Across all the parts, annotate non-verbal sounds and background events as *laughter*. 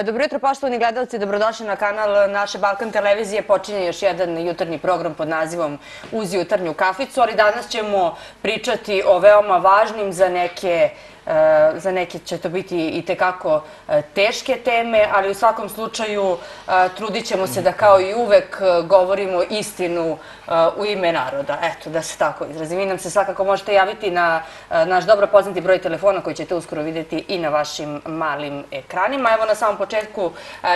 E, dobro jutro, poštovani gledalci, dobrodošli na kanal naše Balkan televizije. Počinje još jedan jutarnji program pod nazivom Uz jutarnju kaficu, ali danas ćemo pričati o veoma važnim za neke E, za neke će to biti i tekako e, teške teme, ali u svakom slučaju e, trudit ćemo se da kao i uvek govorimo istinu u ime naroda. Eto, da se tako izrazim. Vi nam se svakako možete javiti na naš dobro poznati broj telefona koji ćete uskoro vidjeti i na vašim malim ekranima. Evo na samom početku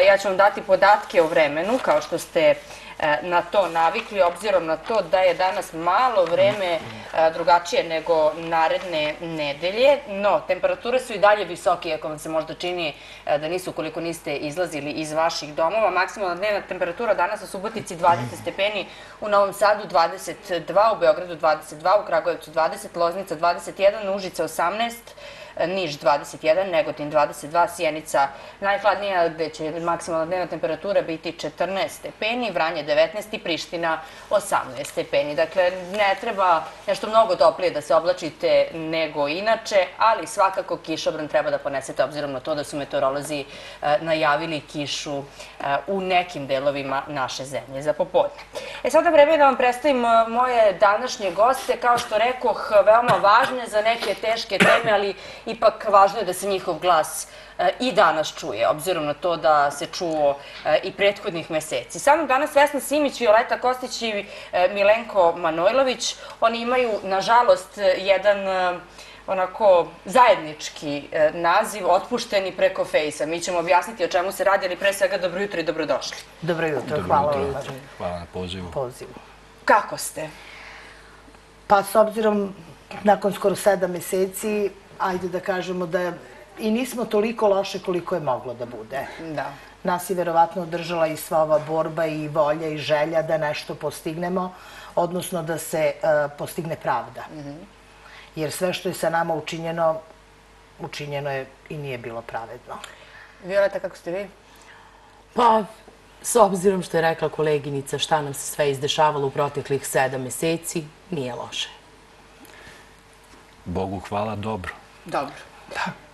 ja ću vam dati podatke o vremenu, kao što ste E, na to navikli, obzirom na to da je danas malo vreme e, drugačije nego naredne nedelje, no temperature su i dalje visoke, ako vam se možda čini e, da nisu koliko niste izlazili iz vaših domova. Maksimalna dnevna temperatura danas u Subotici 20 stepeni, u Novom Sadu 22, u Beogradu 22, u Kragujevcu 20, Loznica 21, Užica 18, Niš 21, Negotin 22, Sjenica najhladnija gde će maksimalna dnevna temperatura biti 14 stepeni, Vranje 19 i Priština 18 stepeni. Dakle, ne treba nešto mnogo toplije da se oblačite nego inače, ali svakako kišobran treba da ponesete obzirom na to da su meteorolozi e, najavili kišu e, u nekim delovima naše zemlje za popodne. E sada vreme da vam predstavim e, moje današnje goste, kao što rekoh, veoma važne za neke teške teme, ali ipak važno je da se njihov glas e, i danas čuje, obzirom na to da se čuo e, i prethodnih meseci. Samo danas Vesna Simić, Violeta Kostić i e, Milenko Manojlović, oni imaju, nažalost, jedan onako zajednički naziv, otpušteni preko fejsa. Mi ćemo objasniti o čemu se radi, ali pre svega dobro jutro i dobrodošli. Dobro jutro, hvala vam. Hvala na pozivu. Kako ste? Pa s obzirom nakon skoro sedam meseci, ajde da kažemo da i nismo toliko loše koliko je moglo da bude. Da. Nas je verovatno održala i sva ova borba i volja i želja da nešto postignemo, odnosno da se uh, postigne pravda. Mm -hmm. Jer sve što je sa nama učinjeno, učinjeno je i nije bilo pravedno. Violeta, kako ste vi? Pa, s obzirom što je rekla koleginica šta nam se sve izdešavalo u proteklih sedam meseci, nije loše. Bogu hvala, dobro. Dobro.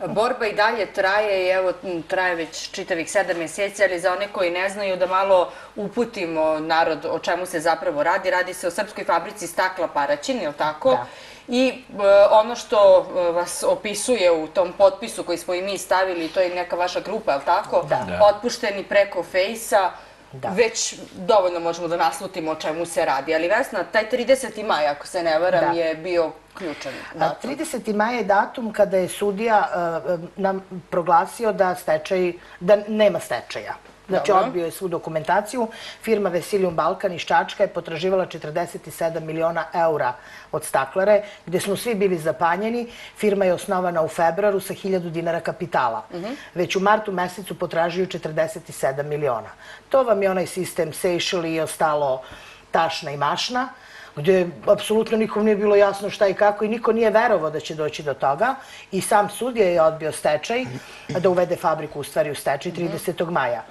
Borba i dalje traje i evo traje već čitavih sedam mjeseci, ali za one koji ne znaju da malo uputimo narod o čemu se zapravo radi. Radi se o Srpskoj fabrici stakla Paraćin, je li tako? Da. I e, ono što e, vas opisuje u tom potpisu koji smo i mi stavili, to je neka vaša grupa, je li tako? Da. Otpušteni preko fejsa već dovoljno možemo da naslutimo o čemu se radi. Ali Vesna, taj 30. maj, ako se ne varam, je bio ključan datum. 30. maj je datum kada je sudija e, e, nam proglasio da nema stečaja. Znači, odbio je svu dokumentaciju. Firma Vesilium Balkan iz Čačka je potraživala 47 miliona eura od staklare, gde smo svi bili zapanjeni. Firma je osnovana u februaru sa 1000 dinara kapitala. Mhm. Već u martu mesecu potražuju 47 miliona. To vam je onaj sistem Seychelles i ostalo tašna i mašna gdje apsolutno nikom nije bilo jasno šta i kako i niko nije verovo da će doći do toga. I sam sudija je odbio stečaj da uvede fabriku u stvari u stečaj 30. maja.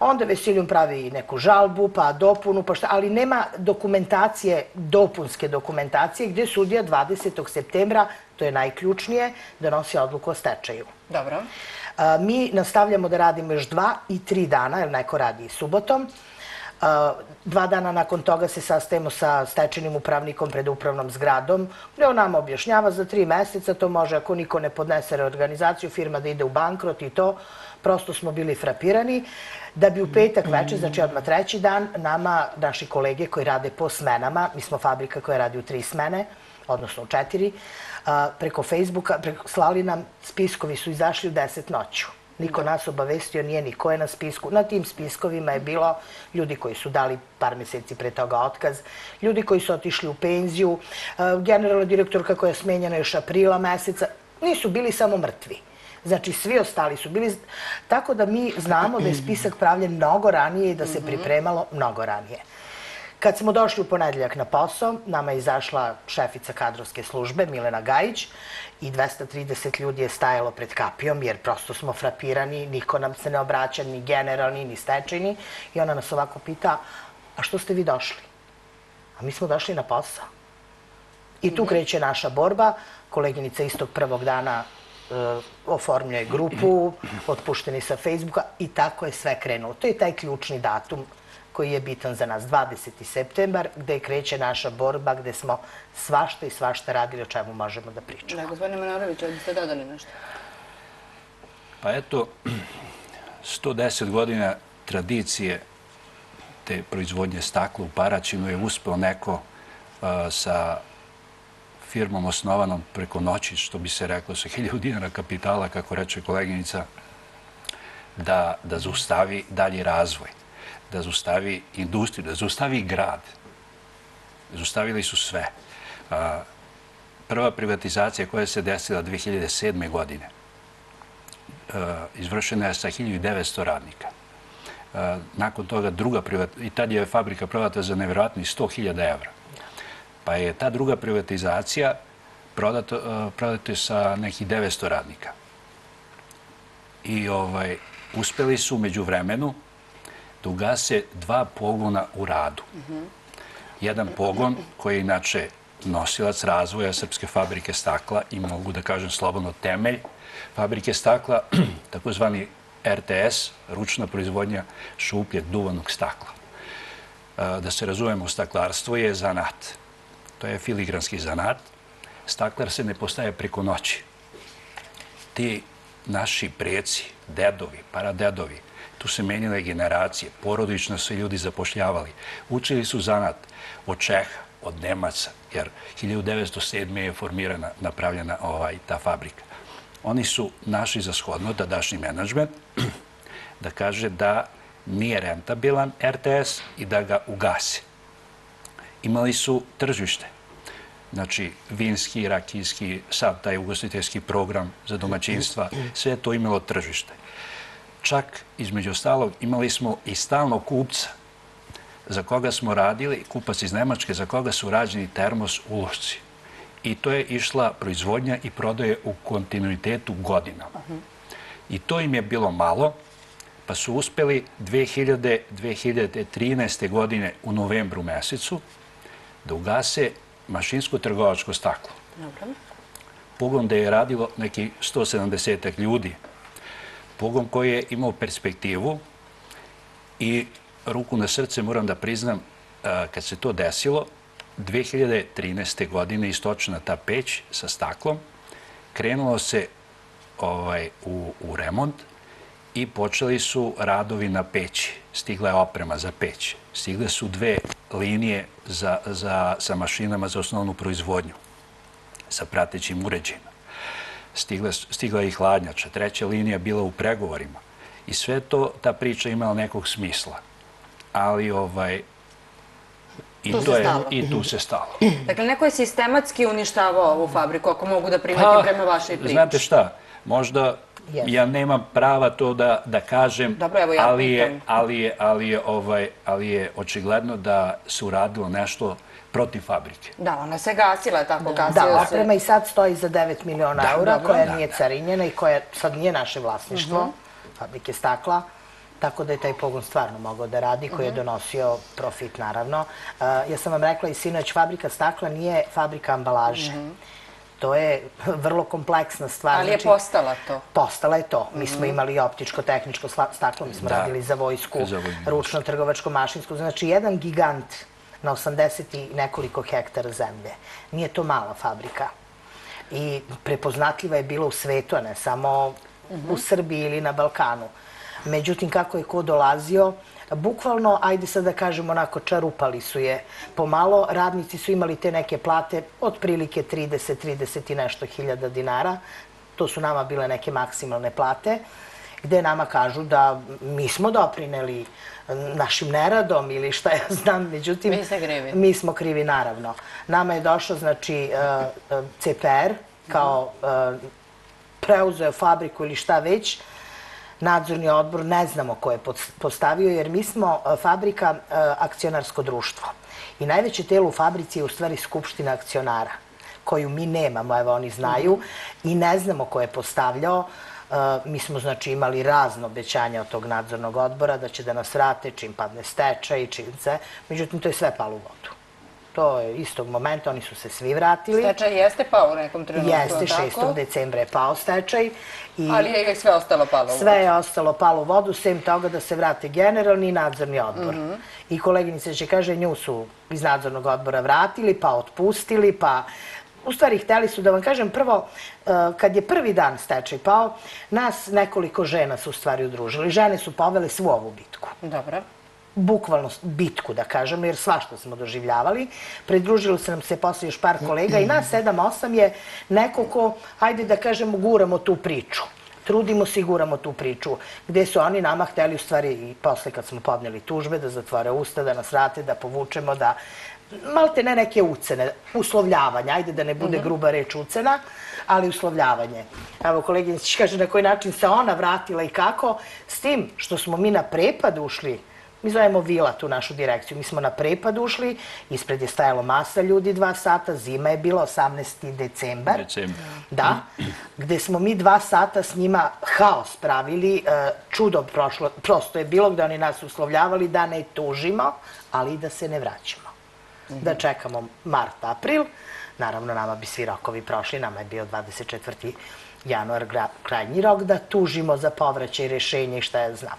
Onda Vesilijum pravi neku žalbu, pa dopunu, pa šta, ali nema dokumentacije, dopunske dokumentacije, gdje sudija 20. septembra, to je najključnije, donosi odluku o stečaju. Dobro. Mi nastavljamo da radimo još dva i tri dana, jer neko radi i subotom. Dva dana nakon toga se sastajemo sa stečenim upravnikom pred upravnom zgradom, gdje on nam objašnjava za tri meseca, to može ako niko ne podnese reorganizaciju, firma da ide u bankrot i to, prosto smo bili frapirani, da bi u petak večer, znači odmah treći dan, nama, naši kolege koji rade po smenama, mi smo fabrika koja radi u tri smene, odnosno u četiri, preko Facebooka, slali nam spiskovi su izašli u deset noću. Niko nas obavestio, nije niko je na spisku. Na tim spiskovima je bilo ljudi koji su dali par mjeseci pre toga otkaz, ljudi koji su otišli u penziju, generalna direktorka koja je smenjena još aprila meseca, nisu bili samo mrtvi. Znači, svi ostali su bili... Tako da mi znamo da je spisak pravljen mnogo ranije i da se mhm. pripremalo mnogo ranije. Kad smo došli u ponedeljak na posao, nama je izašla šefica kadrovske službe, Milena Gajić, i 230 ljudi je stajalo pred kapijom, jer prosto smo frapirani, niko nam se ne obraća, ni generalni, ni stečajni. I ona nas ovako pita, a što ste vi došli? A mi smo došli na posao. I tu mhm. kreće naša borba. Koleginica istog prvog dana oformljuje grupu, otpušteni sa Facebooka i tako je sve krenulo. To je taj ključni datum koji je bitan za nas, 20. septembar, gde kreće naša borba, gde smo svašta i svašta radili o čemu možemo da pričamo. Da, gospodine Manorović, ovdje ste dodali nešto. Pa eto, 110 godina tradicije te proizvodnje stakla u Paraćinu je uspeo neko uh, sa firmom osnovanom preko noći, što bi se reklo, sa hiljadu dinara kapitala, kako reče koleginica, da, da zaustavi dalji razvoj, da zaustavi industriju, da zaustavi grad. Zaustavili su sve. Prva privatizacija koja se desila 2007. godine e, izvršena je sa 1900 radnika. E, nakon toga druga privatizacija, i tad je fabrika prodata za nevjerojatnih 100.000 evra. Pa je ta druga privatizacija prodata, uh, je sa nekih 900 radnika. I ovaj, uspeli su među vremenu da ugase dva pogona u radu. Jedan pogon koji je inače nosilac razvoja Srpske fabrike stakla i mogu da kažem slobodno temelj fabrike stakla, *clears throat* takozvani RTS, ručna proizvodnja šupljeg duvanog stakla. E, da se razumemo, staklarstvo je zanat. To je filigranski zanat. Staklar se ne postaje preko noći. Ti naši preci, dedovi, paradedovi, tu se menjale generacije, porodično su ljudi zapošljavali. Učili su zanat od Čeha, od Nemaca, jer 1907. je formirana, napravljena ovaj, ta fabrika. Oni su našli za shodno, tadašnji menadžment, *clears throat* da kaže da nije rentabilan RTS i da ga ugasi. Imali su tržište. Znači, vinski, rakijski, sad taj ugostiteljski program za domaćinstva, sve to imalo tržište. Čak, između ostalog, imali smo i stalno kupca za koga smo radili, kupac iz Nemačke, za koga su rađeni termos ulošci. I to je išla proizvodnja i prodaje u kontinuitetu godinama. I to im je bilo malo, pa su uspeli 2000, 2013. godine u novembru mesecu da ugase mašinsko-trgovačko staklo. Dobro. Pogon da je radilo neki 170 ljudi. Pogon koji je imao perspektivu i ruku na srce moram da priznam, kad se to desilo, 2013. godine istočna ta peć sa staklom, krenulo se ovaj, u, u remont i počeli su radovi na peći. Stigla je oprema za peć. Stigle su dve linije za, za, sa mašinama za osnovnu proizvodnju, sa pratećim uređajima. Stigla, stigla je i hladnjača. Treća linija bila u pregovorima. I sve to, ta priča imala nekog smisla. Ali ovaj, i, Tu se to je, stalo. i tu se stalo. Dakle, neko je sistematski uništavao ovu fabriku, ako mogu da primeti Pa, prema vašoj priči. Znate šta, možda Ja nemam prava to da, da kažem, Dobro, evo ja ali, je, pitam. ali, je, ali, je, ovaj, ali je očigledno da se uradilo nešto protiv fabrike. Da, ona se gasila, tako gasila Da, se. oprema i sad stoji za 9 miliona Da, eura, koja da, nije carinjena i koja sad nije naše vlasništvo, Mhm. fabrike stakla. Tako da je taj pogon stvarno mogao da radi, koji Mhm. je donosio profit, naravno. Uh, ja sam vam rekla i sinoć, fabrika stakla nije fabrika ambalaže. To je *laughs* vrlo kompleksna stvar. Mhm. Ali je Znači, postala to. Postala je to. Mi smo imali optičko-tehničko staklo, mi smo Da. radili za vojsku, Za vojnu ručno trgovačko mašinsko. Znači, jedan gigant na 80 i nekoliko hektara zemlje. Nije to mala fabrika. I prepoznatljiva je bila u svetu, a ne samo u Srbiji ili na Balkanu. Međutim, kako je ko dolazio, bukvalno, ajde sad da kažemo onako, čarupali su je pomalo. Radnici su imali te neke plate, otprilike 30, 30 i nešto hiljada dinara. To su nama bile neke maksimalne plate gde nama kažu da mi smo doprineli našim neradom ili šta ja znam, međutim... Ste krivi. Mi smo krivi, naravno. Nama je došao, znači, e, e, CPR kao e, preuzeo fabriku ili šta već, nadzorni odbor, ne znamo ko je postavio, jer mi smo e, fabrika e, akcionarsko društvo. I najveće telo u fabrici je u stvari skupština akcionara, koju mi nemamo, evo oni znaju, i ne znamo ko je postavljao. E, mi smo znači imali razno obećanja od tog nadzornog odbora da će da nas vrate čim padne stečaj, čim se. Međutim, to je sve palo u vodu. To je istog momenta, oni su se svi vratili. Stečaj jeste pao u nekom trenutku, Jeste, tako? 6. decembra je pao stečaj. I Ali je sve ostalo palo u sve je ostalo palo u vodu, sem toga da se vrate generalni i nadzorni odbor. Mhm. I koleginice će kaže, nju su iz nadzornog odbora vratili, pa otpustili, pa... U stvari, hteli su da vam kažem, prvo, eh, kad je prvi dan stečaj pao, nas nekoliko žena su u stvari udružili. Žene su povele svu ovu bitku Dobro. Bukvalno bitku, da kažemo, jer svašta smo doživljavali. Pridružilo se nam se posle još par kolega i nas 7-8 je neko ko, hajde da kažemo, guramo tu priču. Trudimo se i guramo tu priču. Gde su oni nama hteli, u stvari, i posle kad smo podneli tužbe, da zatvore usta, da nas vrate, da povučemo, da malte ne neke ucene, uslovljavanja, ajde da ne bude gruba reč ucena, ali uslovljavanje. Evo, koleginić *laughs* kaže na koji način se ona vratila i kako, s tim što smo mi na prepad ušli Mi zovemo Vila tu našu direkciju. Mi smo na prepad ušli, ispred je stajalo masa ljudi dva sata, zima je bila 18. decembar. Decembar. Da, gde smo mi dva sata s njima haos pravili, e, čudo prošlo, prosto je bilo gde oni nas uslovljavali da ne tužimo, ali i da se ne vraćamo. Da čekamo mart, april, naravno nama bi svi rokovi prošli, nama je bio 24. januar krajnji rok da tužimo za povraćaj rešenja i šta ja znam.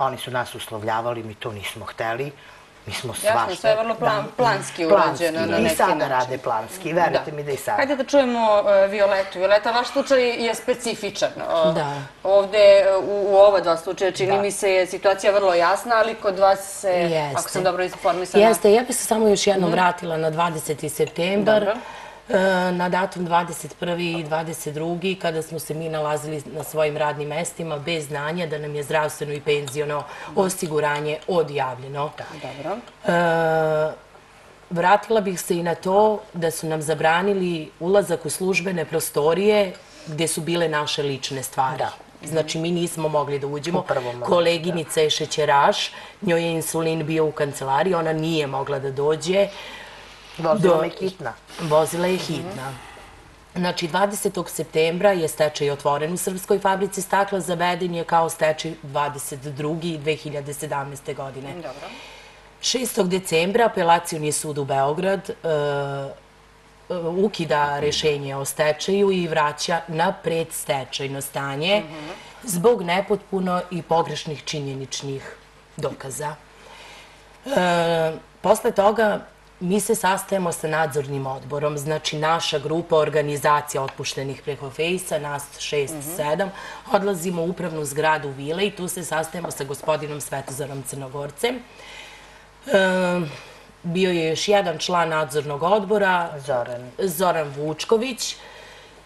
Oni su nas uslovljavali, mi to nismo hteli. Mi smo svašta... sve je vrlo plan- Da. planski urađeno na I neki sada način. rade planski, verujte mi da i sada. Hajde da čujemo e, Violetu. Violeta, vaš slučaj je specifičan. E, Da. Ovde e, u, u ova dva slučaja čini Da. mi se je situacija vrlo jasna, ali kod vas se, Jeste. ako sam dobro informisana... Jeste, ja bih se samo još jednom vratila na 20. septembar, Dobro. E, na datum 21. i 22. kada smo se mi nalazili na svojim radnim mestima bez znanja da nam je zdravstveno i penziono osiguranje odjavljeno. Dobro. E, vratila bih se i na to da su nam zabranili ulazak u službene prostorije gdje su bile naše lične stvari. Da. Znači, mi nismo mogli da uđemo. Koleginica je šećeraš, njoj je insulin bio u kancelariji, ona nije mogla da dođe. Vozila me hitna. Vozila je hitna. Znači, 20. septembra je stečaj otvoren u Srpskoj fabrici stakla, zaveden je kao stečaj 22. 2017. godine. Dobro. 6. decembra apelacijoni sud u Beograd e, e, ukida rešenje o stečaju i vraća na predstečajno stanje zbog nepotpuno i pogrešnih činjeničnih dokaza. E, posle toga mi se sastajemo sa nadzornim odborom, znači naša grupa organizacija otpuštenih preko Fejsa, nas 6-7, odlazimo u upravnu zgradu Vile i tu se sastajemo sa gospodinom Svetozarom Crnogorcem. E, bio je još jedan član nadzornog odbora, Zoran. Zoran Vučković,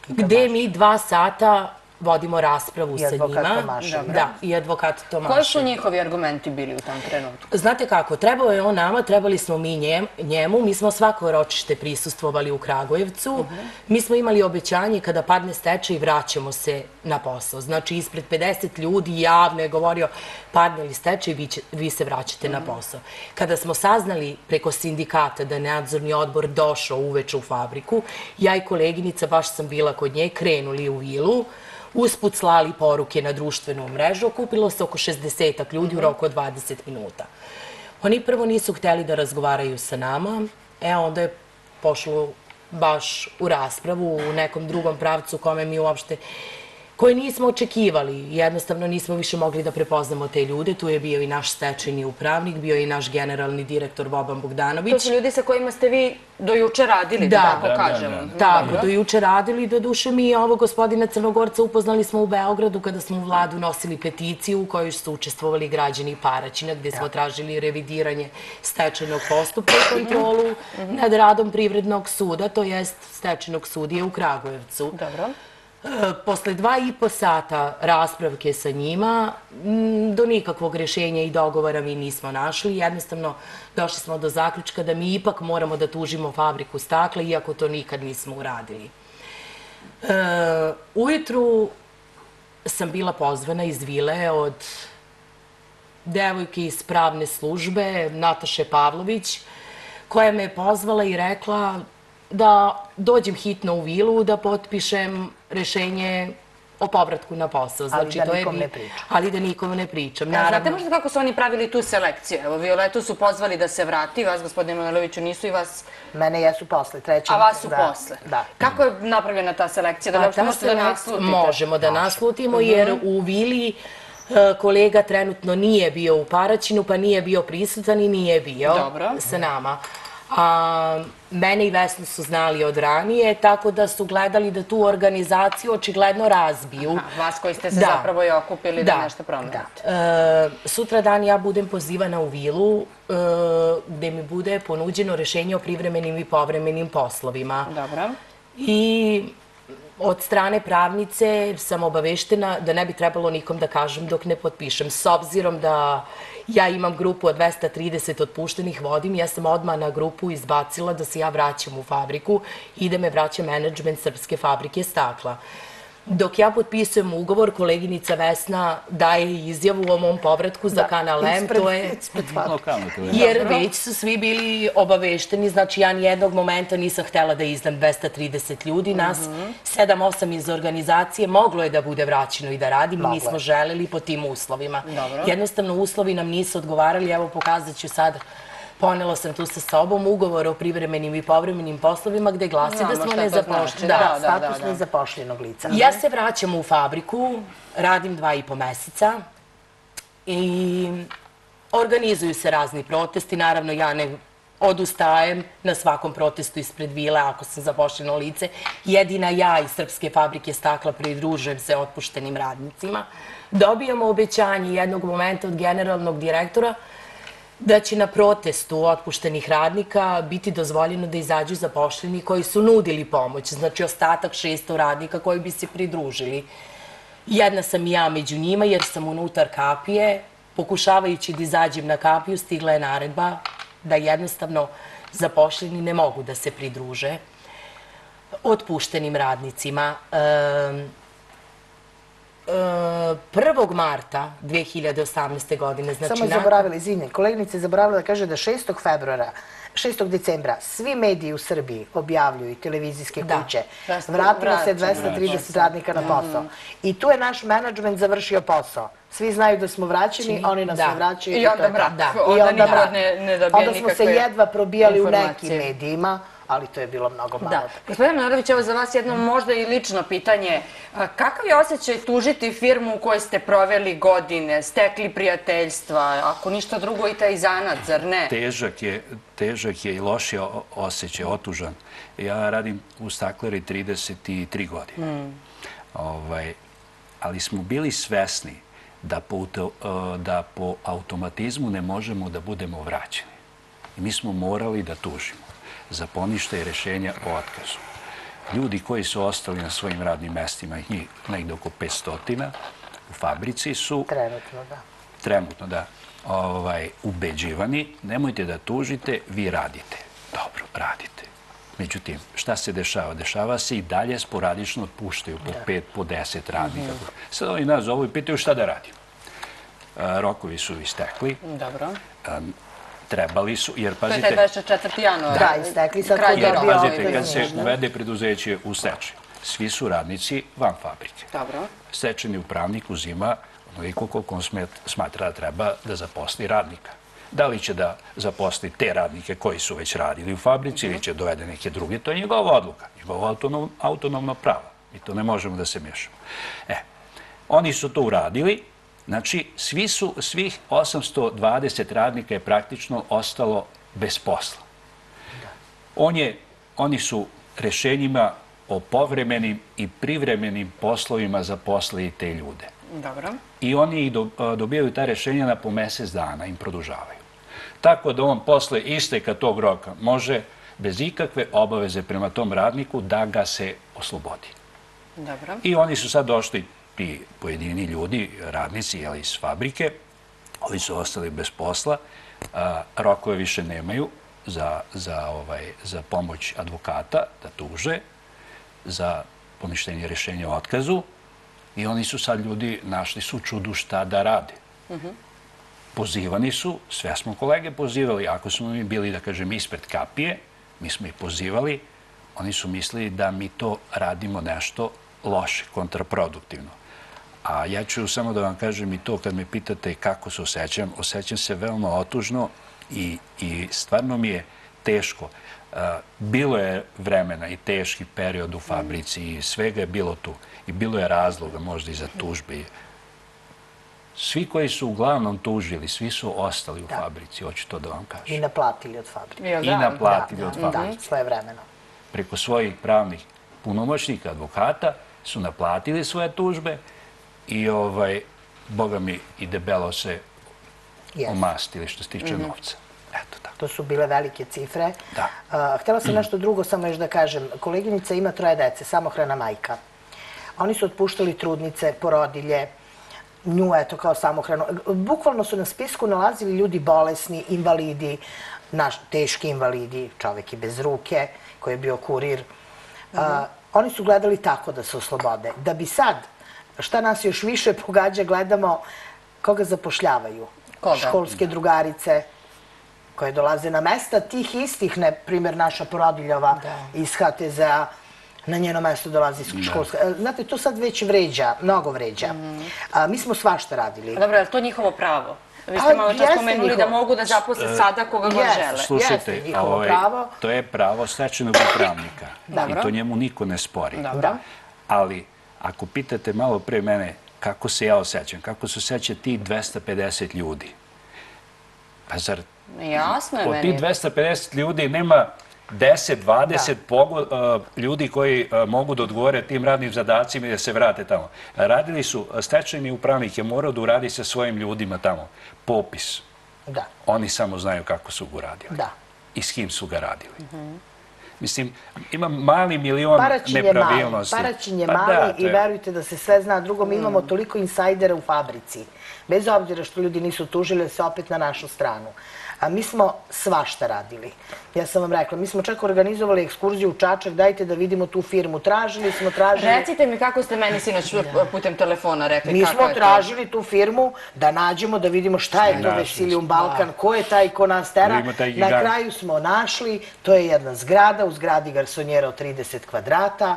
gde mi dva sata vodimo raspravu I sa advokat njima. Tomašev. Da, i advokat Tomašev. Koji su njihovi argumenti bili u tom trenutku? Znate kako, trebao je on nama, trebali smo mi njem, njemu, mi smo svako ročište prisustvovali u Kragujevcu, mi smo imali obećanje kada padne stečaj vraćamo se na posao. Znači, ispred 50 ljudi javno je govorio padne li stečaj, vi, će, vi se vraćate na posao. Kada smo saznali preko sindikata da je nadzorni odbor došao uveče u fabriku, ja i koleginica, baš sam bila kod nje, krenuli u vilu, usput slali poruke na društvenu mrežu, okupilo se oko 60 ljudi u roku od 20 minuta. Oni prvo nisu hteli da razgovaraju sa nama, e onda je pošlo baš u raspravu u nekom drugom pravcu kome mi uopšte koje nismo očekivali. Jednostavno nismo više mogli da prepoznamo te ljude. Tu je bio i naš stečajni upravnik, bio je i naš generalni direktor Boban Bogdanović. To su ljudi sa kojima ste vi do juče radili, da, Da. tako Da, kažemo. da. Tako, do juče radili, do duše mi ovo gospodina Crnogorca upoznali smo u Beogradu kada smo u vladu nosili peticiju u kojoj su učestvovali građani Paraćina gdje smo tražili revidiranje stečajnog postupka i kontrolu nad radom privrednog suda, to jest stečajnog sudije u Kragujevcu. Dobro. Posle dva i po sata raspravke sa njima, mm, do nikakvog rješenja i dogovora mi nismo našli. Jednostavno, došli smo do zaključka da mi ipak moramo da tužimo fabriku stakla, iako to nikad nismo uradili. E, ujutru sam bila pozvana iz vile od devojke iz pravne službe, Nataše Pavlović, koja me je pozvala i rekla da dođem hitno u vilu, da potpišem rešenje o povratku na posao. Znači, da nikom ne pričam. Ali da nikom ne pričam, A Znate naravno. možda kako su oni pravili tu selekciju? Evo, Violetu su pozvali da se vrati, vas, gospodine Manojloviću, nisu i vas, Mene jesu posle, treće. a vas su da, posle. Da. Kako je napravljena ta selekcija? Da li Pa uopšte možete da naslutite? Možemo da naslutimo, jer u Vili e, kolega trenutno nije bio u Paraćinu, pa nije bio prisutan i nije bio Dobro. sa nama. A, mene i Vesnu su znali od ranije, tako da su gledali da tu organizaciju očigledno razbiju. Vas koji ste se Da. zapravo i okupili da, Da. nešto promenite. E, sutra dan ja budem pozivana u vilu e, gde mi bude ponuđeno rešenje o privremenim i povremenim poslovima. Dobro. I od strane pravnice sam obaveštena da ne bi trebalo nikom da kažem dok ne potpišem. S obzirom da ja imam grupu od 230 otpuštenih vodim, ja sam odmah na grupu izbacila da se ja vraćam u fabriku i da me vraća menadžment Srpske fabrike stakla. Dok ja potpisujem ugovor, koleginica Vesna daje izjavu o mom povratku za kanal M, ispred- to je... ispred. Jer već su svi bili obavešteni, znači ja nijednog momenta nisam htela da izdam 230 ljudi, nas 7-8 iz organizacije moglo je da bude vraćeno i da radi, mi nismo želeli po tim uslovima. Dobro. Jednostavno uslovi nam nisu odgovarali, evo pokazat ću sad Ponela sam tu sa sobom ugovor o privremenim i povremenim poslovima gde glasi Znamo da smo nezapošljeni. znači, Da, da. Nezapošljenog lica. Ja se vraćam u fabriku, radim dva i po meseca i organizuju se razni protesti. Naravno, ja ne odustajem na svakom protestu ispred vile ako sam zapošljeno lice. Jedina ja iz Srpske fabrike stakla pridružujem se otpuštenim radnicima. Dobijamo obećanje jednog momenta od generalnog direktora da će na protestu otpuštenih radnika biti dozvoljeno da izađu zapošljeni koji su nudili pomoć, znači ostatak 600 radnika koji bi se pridružili. Jedna sam i ja među njima jer sam unutar kapije, pokušavajući da izađem na kapiju, stigla je naredba da jednostavno zapošljeni ne mogu da se pridruže otpuštenim radnicima. Ehm, 1. marta 2018. godine, znači Samo je zaboravila, izvinjaj, koleginica je zaboravila da kaže da 6. februara 6. decembra svi mediji u Srbiji objavljuju i televizijske Da. kuće. Vratilo se vraćeni. 230 radnika na posao. I tu je naš menadžment završio posao. Svi znaju da smo vraćeni, oni nas ne vraćaju. I onda mrak. Da. Onda I mrak. smo se jedva probijali u nekim medijima, ali to je bilo mnogo malo. Da. Gospodin Manojlović, evo za vas jedno možda i lično pitanje. A, Kakav je osjećaj tužiti firmu u kojoj ste proveli godine, stekli prijateljstva, ako ništa drugo i taj zanat, zar ne? Težak je, težak je i loš je o- osjećaj, otužan. Ja radim u stakleri 33 godine. Ovaj, ali smo bili svesni da po, e, da po automatizmu ne možemo da budemo vraćeni. I mi smo morali da tužimo za poništaj rešenja o otkazu. Ljudi koji su ostali na svojim radnim mestima, njih negde oko 500 u fabrici su Trenutno, da. trenutno da ovaj, ubeđivani, nemojte da tužite, vi radite. Dobro, radite. Međutim, šta se dešava? Dešava se i dalje sporadično otpuštaju po pet, po deset radnika. Sad oni nas zovu i pitaju šta da radimo. A, rokovi su istekli, Dobro. Trebali su, jer To je pazite, taj 24. januar. Da, istekli sad Kraj jer pazite, kad se uvede preduzeće u stečaj, svi su radnici van fabrike Dobro. stečeni upravnik uzima onoliko koliko on smatra da treba da zaposli radnika. Da li će da zaposli te radnike koji su već radili u fabrici ili će dovede neke druge, to je njegova odluka, njegovo autonom, autonomno pravo. Mi to ne možemo da se mešamo. E, oni su to uradili, znači svi su, svih 820 radnika je praktično ostalo bez posla. On je, oni su rešenjima o povremenim i privremenim poslovima zaposlili te ljude. Dobro. I oni do- dobijaju ta rešenja na po mesec dana, im produžavaju. Tako da on posle isteka tog roka može bez ikakve obaveze prema tom radniku da ga se oslobodi. Dobro. I oni su sad došli, ti pojedini ljudi, radnici iz fabrike, koji su ostali bez posla, a, rokove više nemaju za, za, ovaj, za pomoć advokata da tuže, za poništenje rješenja o otkazu i oni su sad ljudi našli su čudu šta da rade. Pozivani su, sve smo kolege pozivali, ako smo mi bili, da kažem, ispred kapije, mi smo ih pozivali, oni su mislili da mi to radimo nešto loše, kontraproduktivno. A ja ću samo da vam kažem i to kad me pitate kako se osjećam. Osjećam se veoma otužno i, i stvarno mi je teško. A, Bilo je vremena i teški period u fabrici i svega je bilo tu. I bilo je razloga možda i za tužbe. Svi koji su uglavnom tužili, svi su ostali u fabrici, hoću to da vam kažem. I naplatili od fabrike. Jel I da? naplatili od Da, fabrike. svoje vremeno. Preko svojih pravnih punomoćnika, advokata, su naplatili svoje tužbe i, ovaj, boga mi, i debelo se omastili što se tiče novca. Eto tako. To su bile velike cifre. Da. Htjela sam nešto drugo samo još da kažem. Koleginica ima troje dece, samohrana majka. Oni su otpuštali trudnice, porodilje, nju eto kao samohranu. Bukvalno su na spisku nalazili ljudi bolesni, invalidi, naš, teški invalidi, čovjek i bez ruke, koji je bio kurir. A, oni su gledali tako da se oslobode. Da bi sad, šta nas još više pogađa, gledamo koga zapošljavaju. Koga? Školske drugarice, koje dolaze na mesta tih istih, ne primjer naša porodiljova iz HTZ-a, na njeno mesto dolazi školska. E, Znate, to sad već vređa, mnogo vređa. A, mi smo svašta radili. Dobro, je li to njihovo pravo? Vi Pa, ste malo čas jeste spomenuli da mogu da zaposle sada koga god jeste. žele. Slušajte, ovaj, pravo. to je pravo stečenog upravnika i to njemu niko ne spori. Dobro. Ali, ako pitate malo pre mene kako se ja osjećam, kako se osjeća ti 250 ljudi, pa zar Jasno je od meni. 250 ljudi nema 10, 20 pogo, uh, ljudi koji uh, mogu da odgovore tim radnim zadacima i da se vrate tamo. Radili su, stečajni upravnik je morao da uradi sa svojim ljudima tamo popis. Da, Oni samo znaju kako su ga uradili. da. I s kim su ga radili. Mislim, ima mali milion Paraćin je mali, nepravilnosti. paraćin je Pa mali da, i verujte da se sve zna. Drugo, mi imamo toliko insajdera u fabrici. Bez obzira što ljudi nisu tužili se opet na našu stranu. A mi smo svašta radili. Ja sam vam rekla, mi smo čak organizovali ekskurziju u Čačak, dajte da vidimo tu firmu. Tražili smo, tražili. Recite mi kako ste meni sinoć putem telefona rekli Mi kako smo je to. tražili tu firmu da nađemo, da vidimo šta je to Vesilium Balkan, ko je taj ko nas tera. Na kraju smo našli, to je jedna zgrada, u zgradi garsonjera od 30 kvadrata,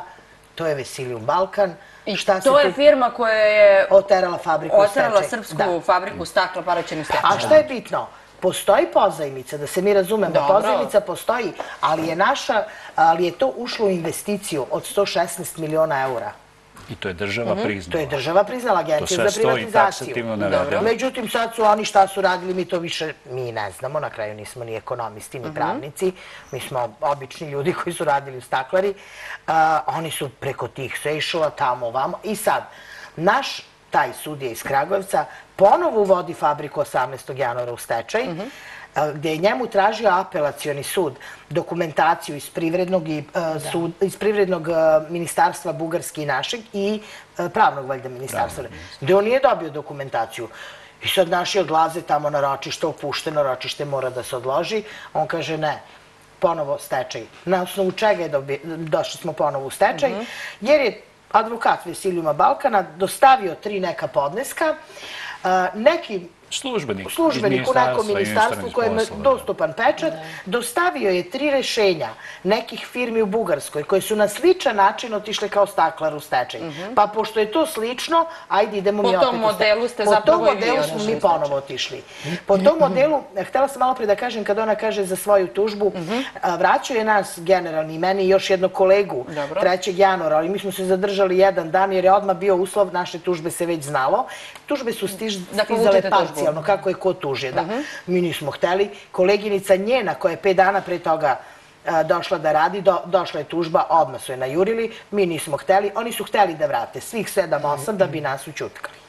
to je Vesilium Balkan. I Šta se to je tu firma koja je oterala fabriku srpsku Da. fabriku stakla paraćenu stečaj. A šta je bitno? Postoji pozajmica, da se mi razumemo, Dobro. pozajmica postoji, ali je naša, ali je to ušlo u investiciju od 116 miliona eura. I to je država priznala. To je država priznala, agencija za privatizaciju. Dobro. Međutim, sad su oni šta su radili, mi to više, mi ne znamo, na kraju nismo ni ekonomisti, ni pravnici, mi smo obični ljudi koji su radili u staklari, oni su preko tih sejšova, tamo, vamo, i sad, naš taj sudija iz Kragujevca ponovo uvodi fabriku 18. januara u stečaj, a, gdje je njemu tražio apelacioni sud dokumentaciju iz privrednog, i, a, sud, iz privrednog a, ministarstva Bugarske i našeg i pravnog valjda ministarstva, gdje on nije dobio dokumentaciju. I sad naši odlaze tamo na ročište, opušteno ročište mora da se odloži. On kaže ne, ponovo stečaj. Na osnovu čega je dobi, došli smo ponovo u stečaj? Jer je advokat Vesilijuma Balkana dostavio tri neka podneska. E, neki Službenik. službenik u nekom ministarstvu kojem je dostupan pečat, dostavio je tri rešenja nekih firmi u Bugarskoj koje su na sličan način otišle kao staklar u stečaj. Pa pošto je to slično, ajde idemo Po mi opet u stečaj. modelu ste Po zapravo tom i vi modelu smo mi ponovo otišli. Po tom modelu, htela sam malo pre da kažem, kada ona kaže za svoju tužbu, a, vraćao je nas generalni i meni i još jednog kolegu Dobro. 3. januara, ali mi smo se zadržali jedan dan jer je odmah bio uslov, naše tužbe se već znalo. Tužbe su stiž, Da stizale tužbu. Parcijalno, kako je ko tuže, da. Mi nismo hteli. Koleginica njena, koja je pet dana pre toga a, došla da radi, do, došla je tužba, odmah su je najurili, mi nismo hteli, oni su hteli da vrate svih sedam, osam da bi nas učutkali.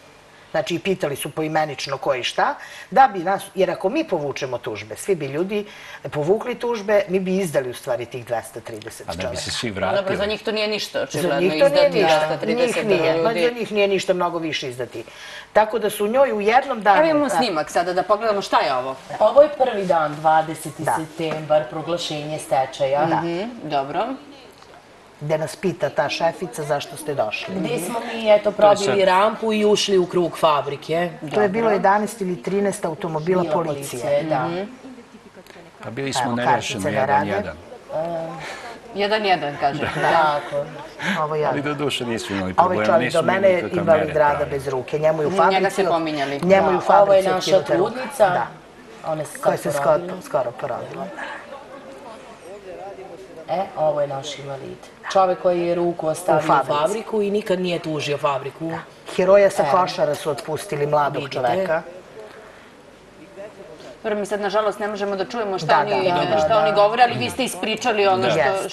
Znači, pitali su poimenično ko i šta, da bi nas, jer ako mi povučemo tužbe, svi bi ljudi povukli tužbe, mi bi izdali u stvari tih 230 A da bi čoveka. se svi Dobro, za vratili. njih to nije ništa, Za očigledno, njih to nije izdati ništa, 230 njih nije, ma za ljudi. njih nije ništa mnogo više izdati. Tako da su njoj u jednom danu... Evo imamo snimak sada da pogledamo šta je ovo. Ovo je prvi dan, 20. Da. septembar, proglašenje stečaja. Da. Mhm, Dobro. Gde nas pita ta šefica zašto ste došli. Gdje smo mi eto probili rampu i ušli u krug fabrike. To je bilo 11 ili 13 automobila Bila policije. Da. Pa bili smo Evo, nerešeno kartice ne rade. jedan, jedan. Jedan, jedan, kaže. Tako. Ovo ja. Ali do duše nisu imali Ovaj problema, čovjek nisu do mene je nikakve invalid mere rada pravili. bez ruke. Njemu je u fabrici... Njega ste pominjali. Njemu je u Da, Ovo je fabrici naša ruka. trudnica. Da, Ona se koja se skoro, porodila. skoro porodila. E, ovo je naš invalid. Čovek koji je ruku ostavio u fabriku i nikad nije tužio fabriku. Heroja sa košara su otpustili mladog Vidite. čoveka. Mi sad, nažalost, ne možemo da čujemo šta, Da, oni, da, da, da, šta da. oni govore, ali vi ste ispričali ono što, jeste.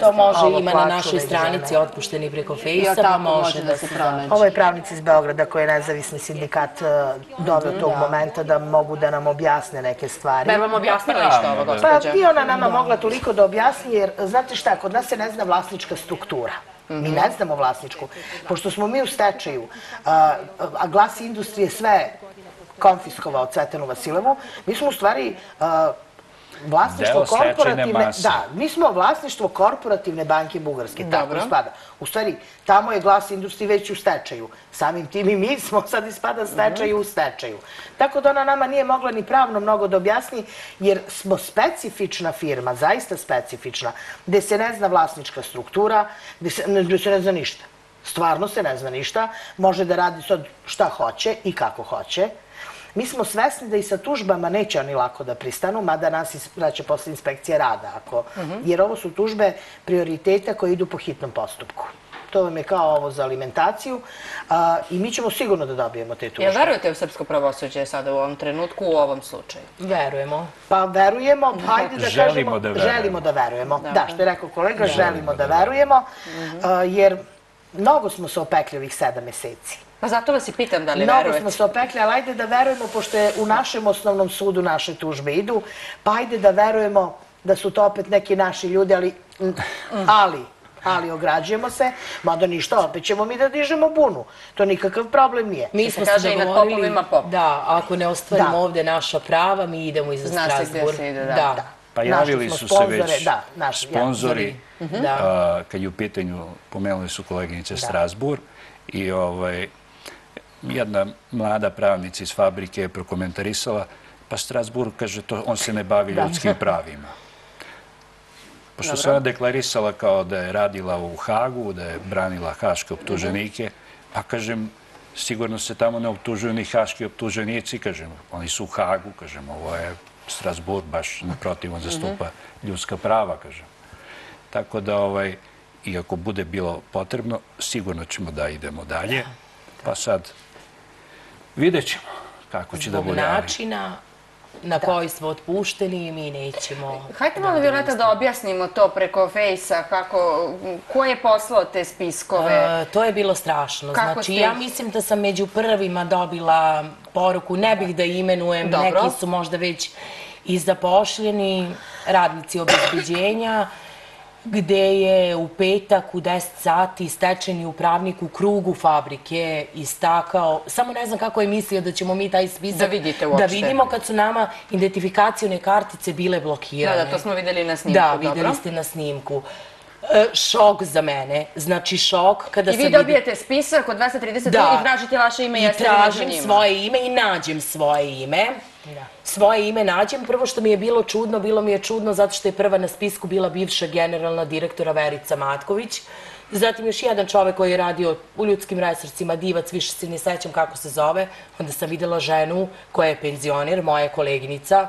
to može Ovo ima na našoj stranici otpušteni preko Fejsa, pa može da se pronađe. Ovo je pravnic iz Beograda koji je nezavisni sindikat eh, doveo tog momenta da mogu da nam objasne neke stvari. Pa je vam objasnila išto ovo, Pravno, da. Pa gospođa? nije ona nama mogla toliko da objasni, jer znate šta, kod nas se ne zna vlasnička struktura. Mi ne znamo vlasničku. Pošto smo mi u stečaju, a, a glas industrije sve konfiskovao Cvetanu Vasilevu, mi smo u stvari vlasništvo korporativne... Da, mi smo vlasništvo korporativne banke Bugarske, tako ispada. U stvari, tamo je glas industrije već u stečaju. Samim tim i mi smo sad ispada stečaju u stečaju. Tako da ona nama nije mogla ni pravno mnogo da objasni, jer smo specifična firma, zaista specifična, gde se ne zna vlasnička struktura, gde se, ne- gde se ne zna ništa. Stvarno se ne zna ništa, može da radi sad šta hoće i kako hoće. Mi smo svesni da i sa tužbama neće oni lako da pristanu, mada nas ispraće posle inspekcije rada, ako, jer ovo su tužbe prioriteta koje idu po hitnom postupku. To vam je kao ovo za alimentaciju a, i mi ćemo sigurno da dobijemo te tužbe. Jel verujete u srpsko pravosuđe sada u ovom trenutku, u ovom slučaju? Verujemo. Pa verujemo, pa ajde da Želimo kažemo, da verujemo. želimo da verujemo. Da, što je rekao kolega, želimo da verujemo, a, jer mnogo smo se opekli ovih sedam meseci. Pa zato vas i pitam da li Mnogo verujete. smo se opekli, ali ajde da verujemo, pošto je u našem osnovnom sudu naše tužbe idu, pa ajde da verujemo da su to opet neki naši ljudi, ali, ali, ali ograđujemo se, mada ništa, opet ćemo mi da dižemo bunu. To nikakav problem nije. Mi smo se dogovorili pop. da ako ne ostvarimo ovde naša prava, mi idemo i za Zna se gdje Strasburg. se ide, da. da. Pa javili su se već da, naši, ja, sponzori, kad je u pitanju, pomenuli su koleginice Strasbur i ovaj, jedna mlada pravnica iz fabrike je prokomentarisala, pa Strasbur, kaže, to, on se ne bavi ljudskim pravima. Pošto se ona deklarisala kao da je radila u Hagu, da je branila haške optuženike, pa kažem, sigurno se tamo ne optužuju ni haški optuženici, kažem, oni su u Hagu, kažem, ovo je Strasbourg, baš naprotiv, on zastupa ljudska prava, kažem. Tako da, ovaj, iako bude bilo potrebno, sigurno ćemo da idemo dalje. Pa sad, vidjet ćemo kako će da Zbog bude. ali- načina na koji smo otpušteni, mi nećemo... Hajde malo, Violeta, da objasnimo to preko Fejsa, kako, ko je poslao te spiskove? E, to je bilo strašno. Kako znači, ste ja mislim da sam među prvima dobila poruku, ne bih da imenujem, Dobro. neki su možda već i zapošljeni, radnici obezbeđenja, gde je u petak u 10 sati stečeni upravnik u krugu fabrike istakao, samo ne znam kako je mislio da ćemo mi taj spisak Da vidite da uopšte. vidimo kad su nama identifikacione kartice bile Da, blokirane. da, to smo videli na snimku, Da, dobro. videli ste na snimku. E, šok za mene. Znači šok kada I sam vi vidjela- dobijete spisak od 233 Da. i tražite vaše ime, I li među tražim svoje ime i nađem svoje ime. Svoje ime nađem. Prvo što mi je bilo čudno, bilo mi je čudno zato što je prva na spisku bila bivša generalna direktora Verica Matković. Zatim još jedan čovek koji je radio u ljudskim resursima, divac, više se ne sećam kako se zove. Onda sam videla ženu koja je penzioner, moja koleginica.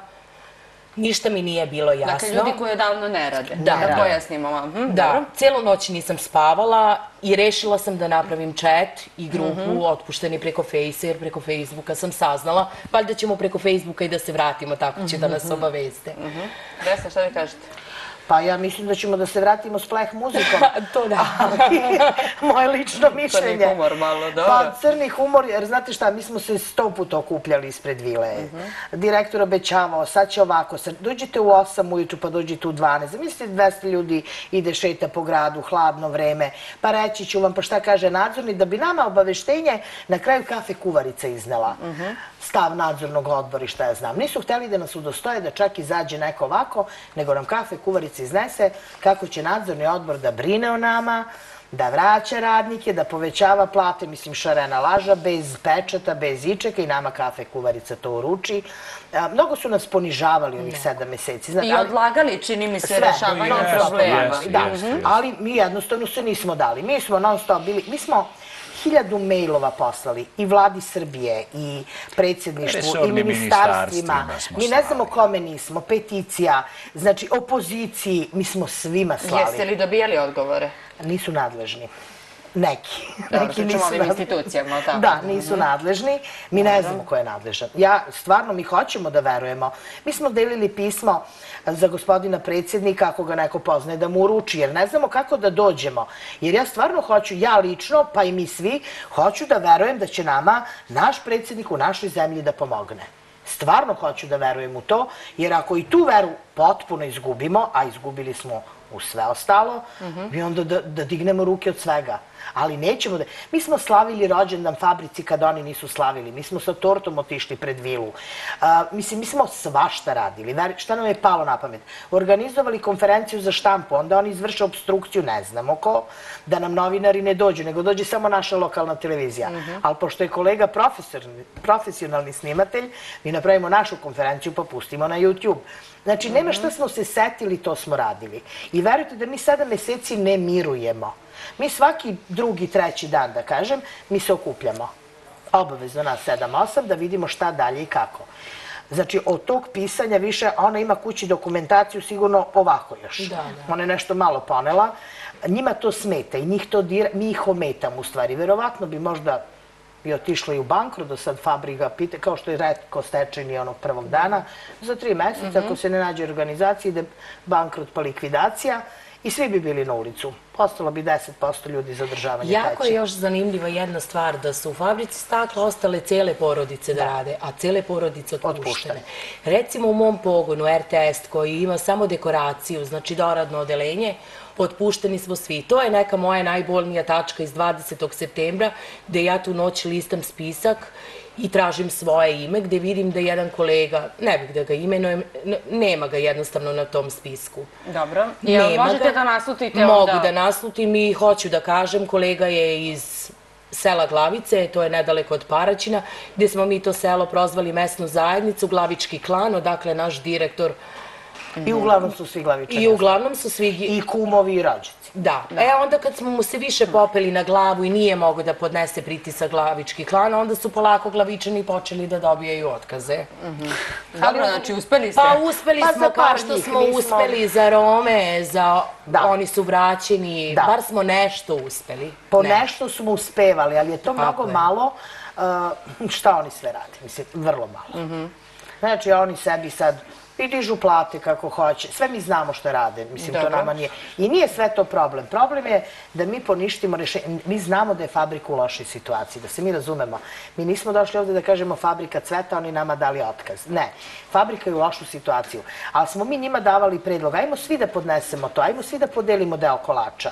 Ništa mi nije bilo jasno. Dakle, ljudi koji odavno ne rade. Da. da Da. pojasnimo vam. Hm, Da, dobro. cijelu noć nisam spavala i rešila sam da napravim chat i grupu Mhm. otpušteni preko Fejsa, jer preko Facebooka sam saznala. Valjda ćemo preko Facebooka i da se vratimo, tako će da nas Mhm. obaveste. Vesna, šta vi kažete? Pa ja mislim da ćemo da se vratimo s pleh muzikom. *laughs* to da. Ali, *laughs* moje lično mišljenje. humor malo, dobro. Pa crni humor, jer znate šta, mi smo se sto puta okupljali ispred vile. Direktor obećavao, sad će ovako, sad dođite u 8 ujutru pa dođite u 12. Zamislite 200 ljudi ide šeta po gradu, hladno vreme, pa reći ću vam, pa šta kaže nadzorni, da bi nama obaveštenje na kraju kafe kuvarica iznela. Stav nadzornog odbora i šta ja znam. Nisu hteli da nas udostoje da čak izađe neko ovako, nego nam kafe kuvarica iznese kako će nadzorni odbor da brine o nama, da vraća radnike, da povećava plate, mislim šarena laža, bez pečata, bez ičeka i nama kafe kuvarica to uruči. A, Mnogo su nas ponižavali ovih sedam meseci. I ali- odlagali, čini mi se, rešavanje problema. Da, ali mi jednostavno se nismo dali. Mi smo non stop bili, mi smo hiljadu mailova poslali i vladi Srbije i predsjedništvu i ministarstvima. Mi ne znamo kome nismo, peticija, znači opoziciji, mi smo svima slali. Jeste li dobijali odgovore? Nisu nadležni. Neki. Dobro, Neki ovim nadležni. institucijama, ali tako? Da, nisu nadležni. Mi ne znamo ko je nadležan. Ja, stvarno, mi hoćemo da verujemo. Mi smo delili pismo za gospodina predsjednika, ako ga neko poznaje, da mu uruči, jer ne znamo kako da dođemo. Jer ja stvarno hoću, ja lično, pa i mi svi, hoću da verujem da će nama naš predsjednik u našoj zemlji da pomogne. Stvarno hoću da verujem u to, jer ako i tu veru potpuno izgubimo, a izgubili smo u sve ostalo, mi onda da, da dignemo ruke od svega. Ali nećemo da... Mi smo slavili rođendan fabrici kad oni nisu slavili. Mi smo sa tortom otišli pred vilu. A, mislim, mi smo svašta radili. Šta nam je palo na pamet? Organizovali konferenciju za štampu, onda oni izvrše obstrukciju, ne znamo ko, da nam novinari ne dođu, nego dođe samo naša lokalna televizija. Ali pošto je kolega profesor, profesionalni snimatelj, mi napravimo našu konferenciju pa pustimo na YouTube. Znači, nema šta smo se setili, to smo radili. I verujte da mi sada meseci ne mirujemo. Mi svaki drugi, treći dan, da kažem, mi se okupljamo. Obavezno nas 7-8 da vidimo šta dalje i kako. Znači, od tog pisanja više, ona ima kući dokumentaciju sigurno ovako još. Da, da. Ona je nešto malo ponela. Njima to smeta i njih to dira, mi ih ometamo u stvari. Verovatno bi možda i otišla i u bankru, do sad fabrika pite, kao što je redko stečeni onog prvog dana, za tri meseca, ako se ne nađe organizacija, ide bankrot pa likvidacija i svi bi bili na ulicu. Ostalo bi 10% ljudi za održavanje Jako je još zanimljiva jedna stvar, da su u fabrici stakla ostale cele porodice da, rade, a cele porodice otpuštene. Otpuštene. Recimo u mom pogonu RTS koji ima samo dekoraciju, znači doradno odelenje, otpušteni smo svi. To je neka moja najbolnija tačka iz 20. septembra, gde ja tu noć listam spisak i tražim svoje ime, gde vidim da jedan kolega, ne bih da ga imenujem, nema ga jednostavno na tom spisku. Dobro. Jel Nema možete ga. da naslutite Mogu onda? da naslutim i hoću da kažem, kolega je iz sela Glavice, to je nedaleko od Paraćina, gdje smo mi to selo prozvali mesnu zajednicu, Glavički klan, odakle naš direktor I uglavnom su svi glavičani. i uglavnom su svi... I kumovi i rođaci. Da. E onda kad smo mu se više popeli na glavu i nije mogo da podnese pritisak glavički klan, onda su polako glavičani počeli da dobijaju otkaze. Dobro, znači uspeli ste. Pa uspeli Pa smo kao što smo nismo- uspeli za Rome, za Da. oni su vraćeni, Da. bar smo nešto uspeli. Po Ne. nešto smo uspevali, ali je to mnogo je. malo. Uh, šta oni sve rade? Mislim, vrlo malo. Mhm. Znači, oni sebi sad i dižu plate kako hoće. Sve mi znamo što rade. Mislim, to nama nije. I nije sve to problem. Problem je da mi poništimo rešenje. Mi znamo da je fabrika u lošoj situaciji, da se mi razumemo. Mi nismo došli ovdje da kažemo fabrika cveta, oni nama dali otkaz. Ne. Fabrika je u lošu situaciju. Ali smo mi njima davali predlog. Ajmo svi da podnesemo to. Ajmo svi da podelimo deo kolača.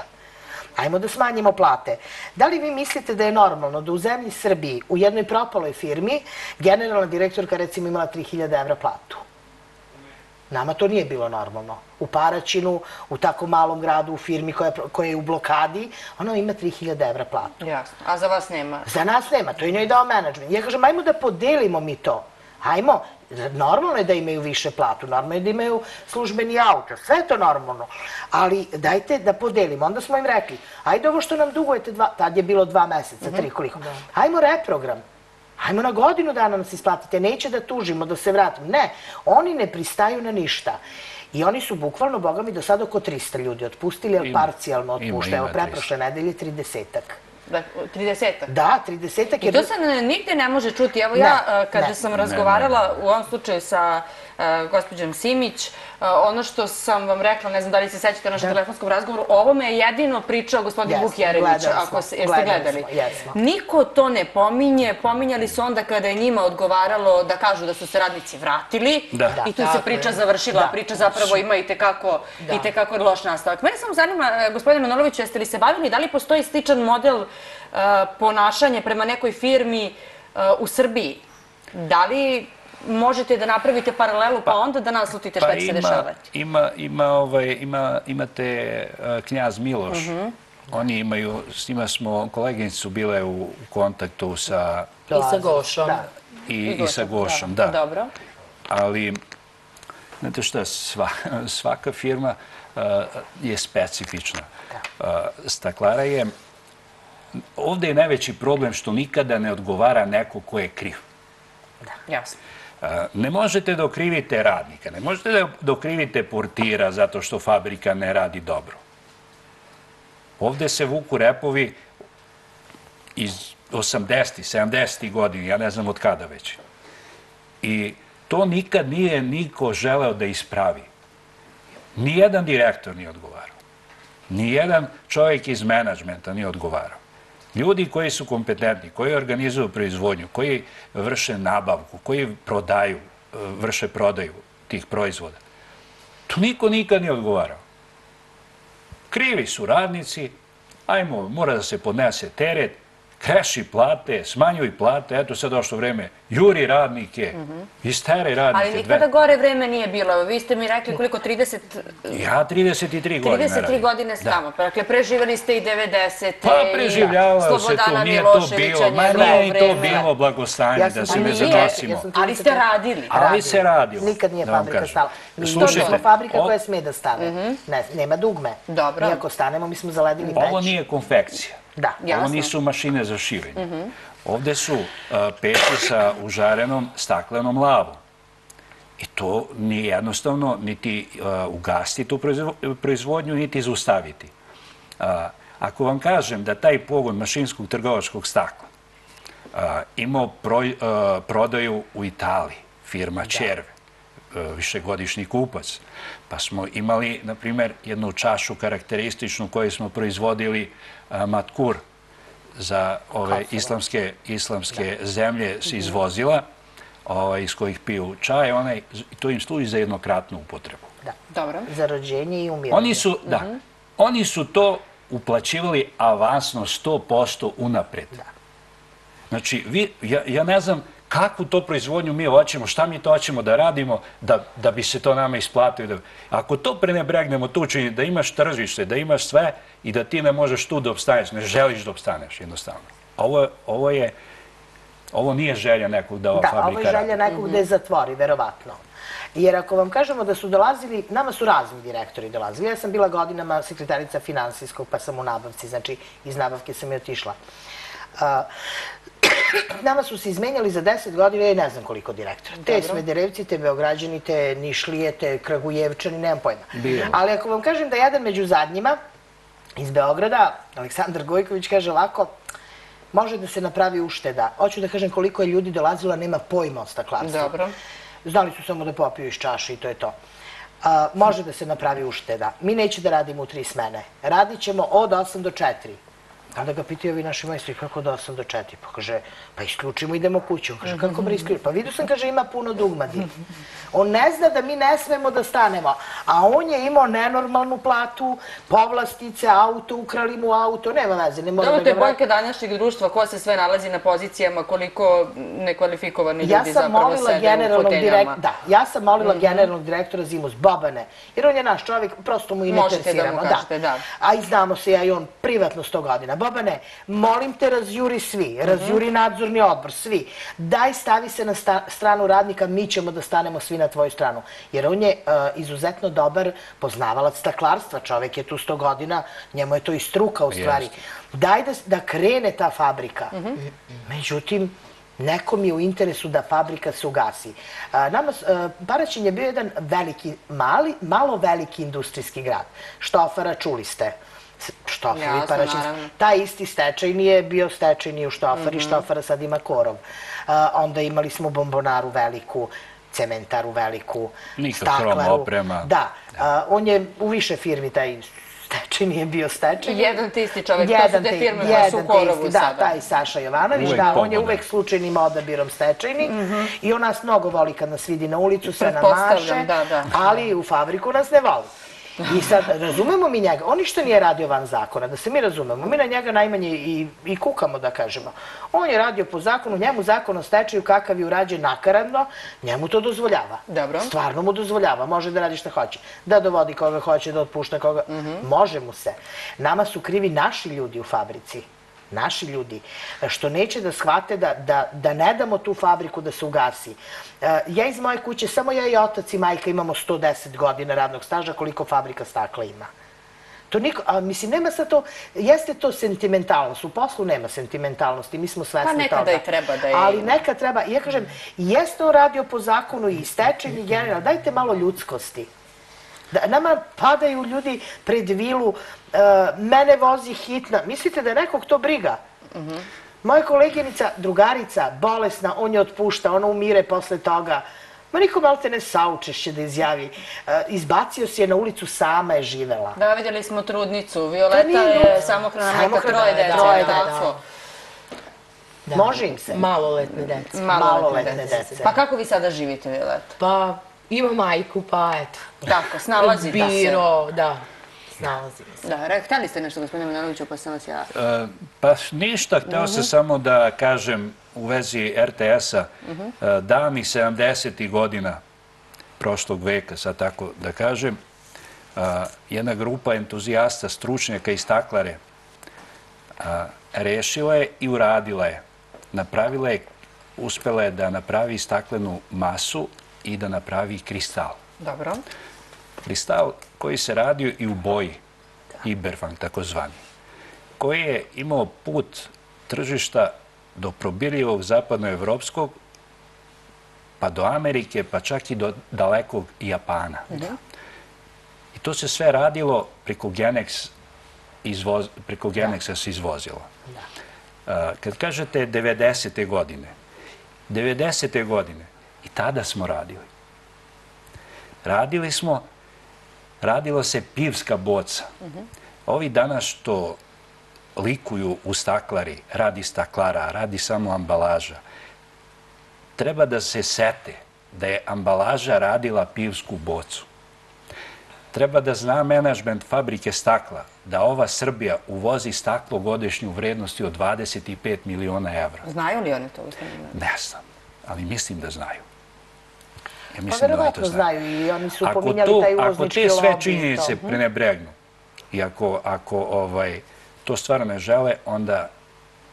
Ajmo da smanjimo plate. Da li vi mislite da je normalno da u zemlji Srbiji, u jednoj propaloj firmi, generalna direktorka recimo imala 3000 evra platu? Nama to nije bilo normalno. U Paraćinu, u tako malom gradu, u firmi koja, koja je u blokadi, ona ima 3000 evra platu. Jasno. A za vas nema? Za nas nema, to je njoj dao menadžment. Ja kažem, ajmo da podelimo mi to. Ajmo, normalno je da imaju više platu, normalno je da imaju službeni auto, sve je to normalno. Ali dajte da podelimo. Onda smo im rekli, ajde ovo što nam dugujete, dva, tad je bilo dva meseca, tri koliko. Ajmo reprogram. Ajmo na godinu dana nas isplatite, neće da tužimo, da se vratimo. Ne, oni ne pristaju na ništa. I oni su bukvalno, boga mi, do sada oko 300 ljudi otpustili, ali parcijalno Ima, otpuštaju. Evo, preprošle nedelje 30-ak. Da, 30 Da, 30-ak I to se nigde ne može čuti. Evo ja, Ne, a, kada ne. sam Ne, razgovarala u ovom slučaju sa gospođom Simić, a, ono što sam vam rekla, ne znam da li se sećate o našem telefonskom razgovoru, o ovome je jedino pričao gospodin Vuk Jerević, ako jeste gledali. Niko to ne pominje, pominjali su onda kada je njima odgovaralo da kažu da su se radnici vratili Da. i tu se priča završila, priča zapravo ima i tekako, i tekako loš nastavak. Mene samo zanima, e, gospodine Manoloviću, jeste li se bavili, da li postoji sličan model e, ponašanja prema nekoj firmi e, u Srbiji? Da li možete da napravite paralelu pa, onda da naslutite šta će se dešavati? ima, ima, ovaj, ima, imate uh, knjaz Miloš, Oni imaju, s njima smo, koleginice su bile u, kontaktu sa, I sa Gošom. Da. i, i sa Gošom, da. Dobro. Ali, znate šta, sva, *laughs* svaka firma uh, je specifična. Uh, staklara je, ovde je najveći problem što nikada ne odgovara neko ko je kriv. Jasno. Ne možete da okrivite radnika, ne možete da- okrivite portira zato što fabrika ne radi dobro. Ovde se vuku repovi iz 80. 70. godina, ja ne znam od kada već. I to nikad nije niko želeo da ispravi. Nijedan direktor nije odgovarao. Nijedan čovjek iz menadžmenta nije odgovarao. Ljudi koji su kompetentni, koji organizuju proizvodnju, koji vrše nabavku, koji prodaju, vrše prodaju tih proizvoda, to niko nikad nije odgovarao. Krivi su radnici, ajmo, mora da se podnese teret, kreši plate, smanjuj plate, eto sad došlo vreme, juri radnike, istere radnike. Ali nikada dve- gore vreme nije bilo. Vi ste mi rekli koliko 30... Ja 33 godine 33 radim. godine s Da. tamo. Pa, Dakle, preživjeli ste i 90. Pa preživljavao se Slobodana nije to bilo, ma nije i to bilo blagostanje Ja da se ne nije, zanosimo. Ali ste radili. Ali se radilo. Nikad nije fabrika stala. Mi Slušajte, nismo fabrika o- koja sme da stane. Ne, nema dugme. Dobro. Mi ako stanemo, mi smo zaledili peć. Ovo nije konfekcija. Da. Ovo Jasno. nisu mašine za šivenje. Ovde su uh, peći sa užarenom staklenom lavom. I to nije jednostavno niti uh, ugasti tu proizvo- proizvodnju, niti zaustaviti. Uh, ako vam kažem da taj pogon mašinskog trgovačkog stakla imao prodaju u Italiji, firma Červe, višegodišnji kupac, pa smo imali, na primjer, jednu čašu karakterističnu koju smo proizvodili uh, matkur za ove islamske, islamske zemlje se izvozila, ovaj, iz kojih piju čaj, onaj, to im služi za jednokratnu upotrebu. Da. Dobro. Za rođenje i umiranje. Oni su, da, oni su to uplaćivali avansno 100% unapred. Znači, vi, ja, ja ne znam kakvu to proizvodnju mi hoćemo, šta mi to hoćemo da radimo da, da bi se to nama isplatilo. Da, ako to prenebregnemo, tu čini da imaš tržište, da imaš sve i da ti ne možeš tu da obstaneš, ne želiš da obstaneš jednostavno. Ovo, je- ovo je, ovo nije želja nekog da ova Da, ovo fabrika je radi. želja nekog da je zatvori, verovatno. Jer ako vam kažemo da su dolazili, nama su razni direktori dolazili. Ja sam bila godinama sekretarica finansijskog, pa sam u nabavci, znači iz nabavke sam i otišla. Nama su se izmenjali za 10 godina, ja ne znam koliko direktora. Te Smederevci, te Beograđani, te Nišlije, te Kragujevčani, nemam pojma. Bilo. Ali ako vam kažem da jedan među zadnjima iz Beograda, Aleksandar Gojković kaže ovako, može da se napravi ušteda. Hoću da kažem koliko je ljudi dolazilo, nema pojma o staklarstvu. Dobro. Znali su samo da popiju iz čaše i to je to. A, može da se napravi ušteda. Mi neće da radimo u tri smene. Radit ćemo od 8 do 4. Onda ga pitaju ovi naši majstri kako od 8 do 4. Pa kaže, pa isključimo, idemo kuću. Kaže, kako bre isključimo? Pa vidio sam, kaže, ima puno dugmadi. On ne zna da mi ne smemo da stanemo. A on je imao nenormalnu platu, povlastice, auto, ukrali mu auto, nema veze, ne Dobro, da to je boljka današnjeg društva, ko se sve nalazi na pozicijama, koliko nekvalifikovani Ja ljudi sam zapravo sede u foteljama. da, ja sam molila generalnog direktora Zimus Bobane, jer on je naš čovjek, prosto mu i ne Možete da mu kažete, da. A i znamo se ja i on privatno sto godina. Bobane, molim te razjuri svi, razjuri nadzorni odbor, svi. Daj stavi se na sta- stranu radnika, mi ćemo da stanemo svi na tvoju stranu. Jer on je e, izuzetno dobar poznavalac staklarstva, čovjek je tu sto godina, njemu je to i struka u stvari. Daj da, da krene ta fabrika. Međutim, Nekom je u interesu da fabrika se ugasi. Nama, a, Paraćin je bio jedan veliki, mali, malo veliki industrijski grad. Štofara, čuli ste. Štofar i Jasno, naravno. Taj isti stečajni je bio stečajni u Štofari. Štofara sad ima korov. A, Onda imali smo bombonaru veliku, cementaru veliku, Nikad staklaru. oprema. Da, a, on je u više firmi taj stečajni je bio stečajni. Jedan te isti čovjek, to su te firme koje su u jedan korovu isti, sada. Da, taj Saša Jovanović, Uvek da, on je uvek slučajnim odabirom stečajni i on nas mnogo voli kad nas vidi na ulicu, sve nam maše, da, da. ali u fabriku nas ne voli. I sad, razumemo mi njega, on ništa nije radio van zakona, da se mi razumemo, mi na njega najmanje i, i kukamo, da kažemo. On je radio po zakonu, njemu zakon o stečaju kakav je urađen nakaradno, njemu to dozvoljava. Dobro. Stvarno mu dozvoljava, može da radi šta hoće. Da dovodi koga hoće, da otpušta koga, može mu se. Nama su krivi naši ljudi u fabrici naši ljudi, što neće da shvate da, da, da ne damo tu fabriku da se ugasi. E, Ja iz moje kuće, samo ja i otac i majka imamo 110 godina radnog staža, koliko fabrika stakla ima. To niko, a mislim, nema sad to, jeste to sentimentalnost, u poslu nema sentimentalnosti, mi smo svesni Pa toga. nekada i treba da je Ali ima. neka treba, ja kažem, jeste on radio po zakonu i stečen i general, dajte malo ljudskosti. Da, nama padaju ljudi pred vilu, e, mene vozi hitna. Mislite da je nekog to briga? Moja koleginica, drugarica, bolesna, on je otpušta, ona umire posle toga. Ma niko malte ne saučešće da izjavi. E, izbacio si je na ulicu, sama je živela. Da, vidjeli smo trudnicu. Violeta nije je samohrana majka troje dece. troje dece. Da. Može im se. Maloletne dece. Maloletne dece. dece. Pa kako vi sada živite, Violeta? Pa ima majku, pa eto. Tako, snalazite se. Biro, da, snalazimo se. Da, re, htjeli ste nešto, gospodine Manojloviću, pa sam vas ja... E, Pa ništa, hteo sam samo da kažem u vezi RTS-a, davnih 70. godina prošlog veka, sad tako da kažem, e, jedna grupa entuzijasta, stručnjaka i staklare e, rešila je i uradila je. Napravila je, uspela je da napravi staklenu masu i da napravi kristal. Dobro. Kristal koji se radio i u boji, Iberfang takozvani, koji je imao put tržišta do probirljivog zapadnoevropskog, pa do Amerike, pa čak i do dalekog Japana. I to se sve radilo preko Genex, izvoz, preko Genexa se izvozilo. Kad kažete 90. godine, 90. godine, i tada smo radili. Radili smo, radilo se pivska boca. Ovi danas što likuju u staklari, radi staklara, radi samo ambalaža, treba da se sete da je ambalaža radila pivsku bocu. Treba da zna menažment fabrike stakla da ova Srbija uvozi staklo godišnju vrednosti od 25 miliona evra. Znaju li oni to? Ne znam, ali mislim da znaju. Ja Pa mislim da oni to verovatno znaju. znaju i oni su Ako, pominjali to, taj ako uvoznički te sve lobby činjenice to. prenebregnu i ako, ako ovaj, to stvarno ne žele, onda,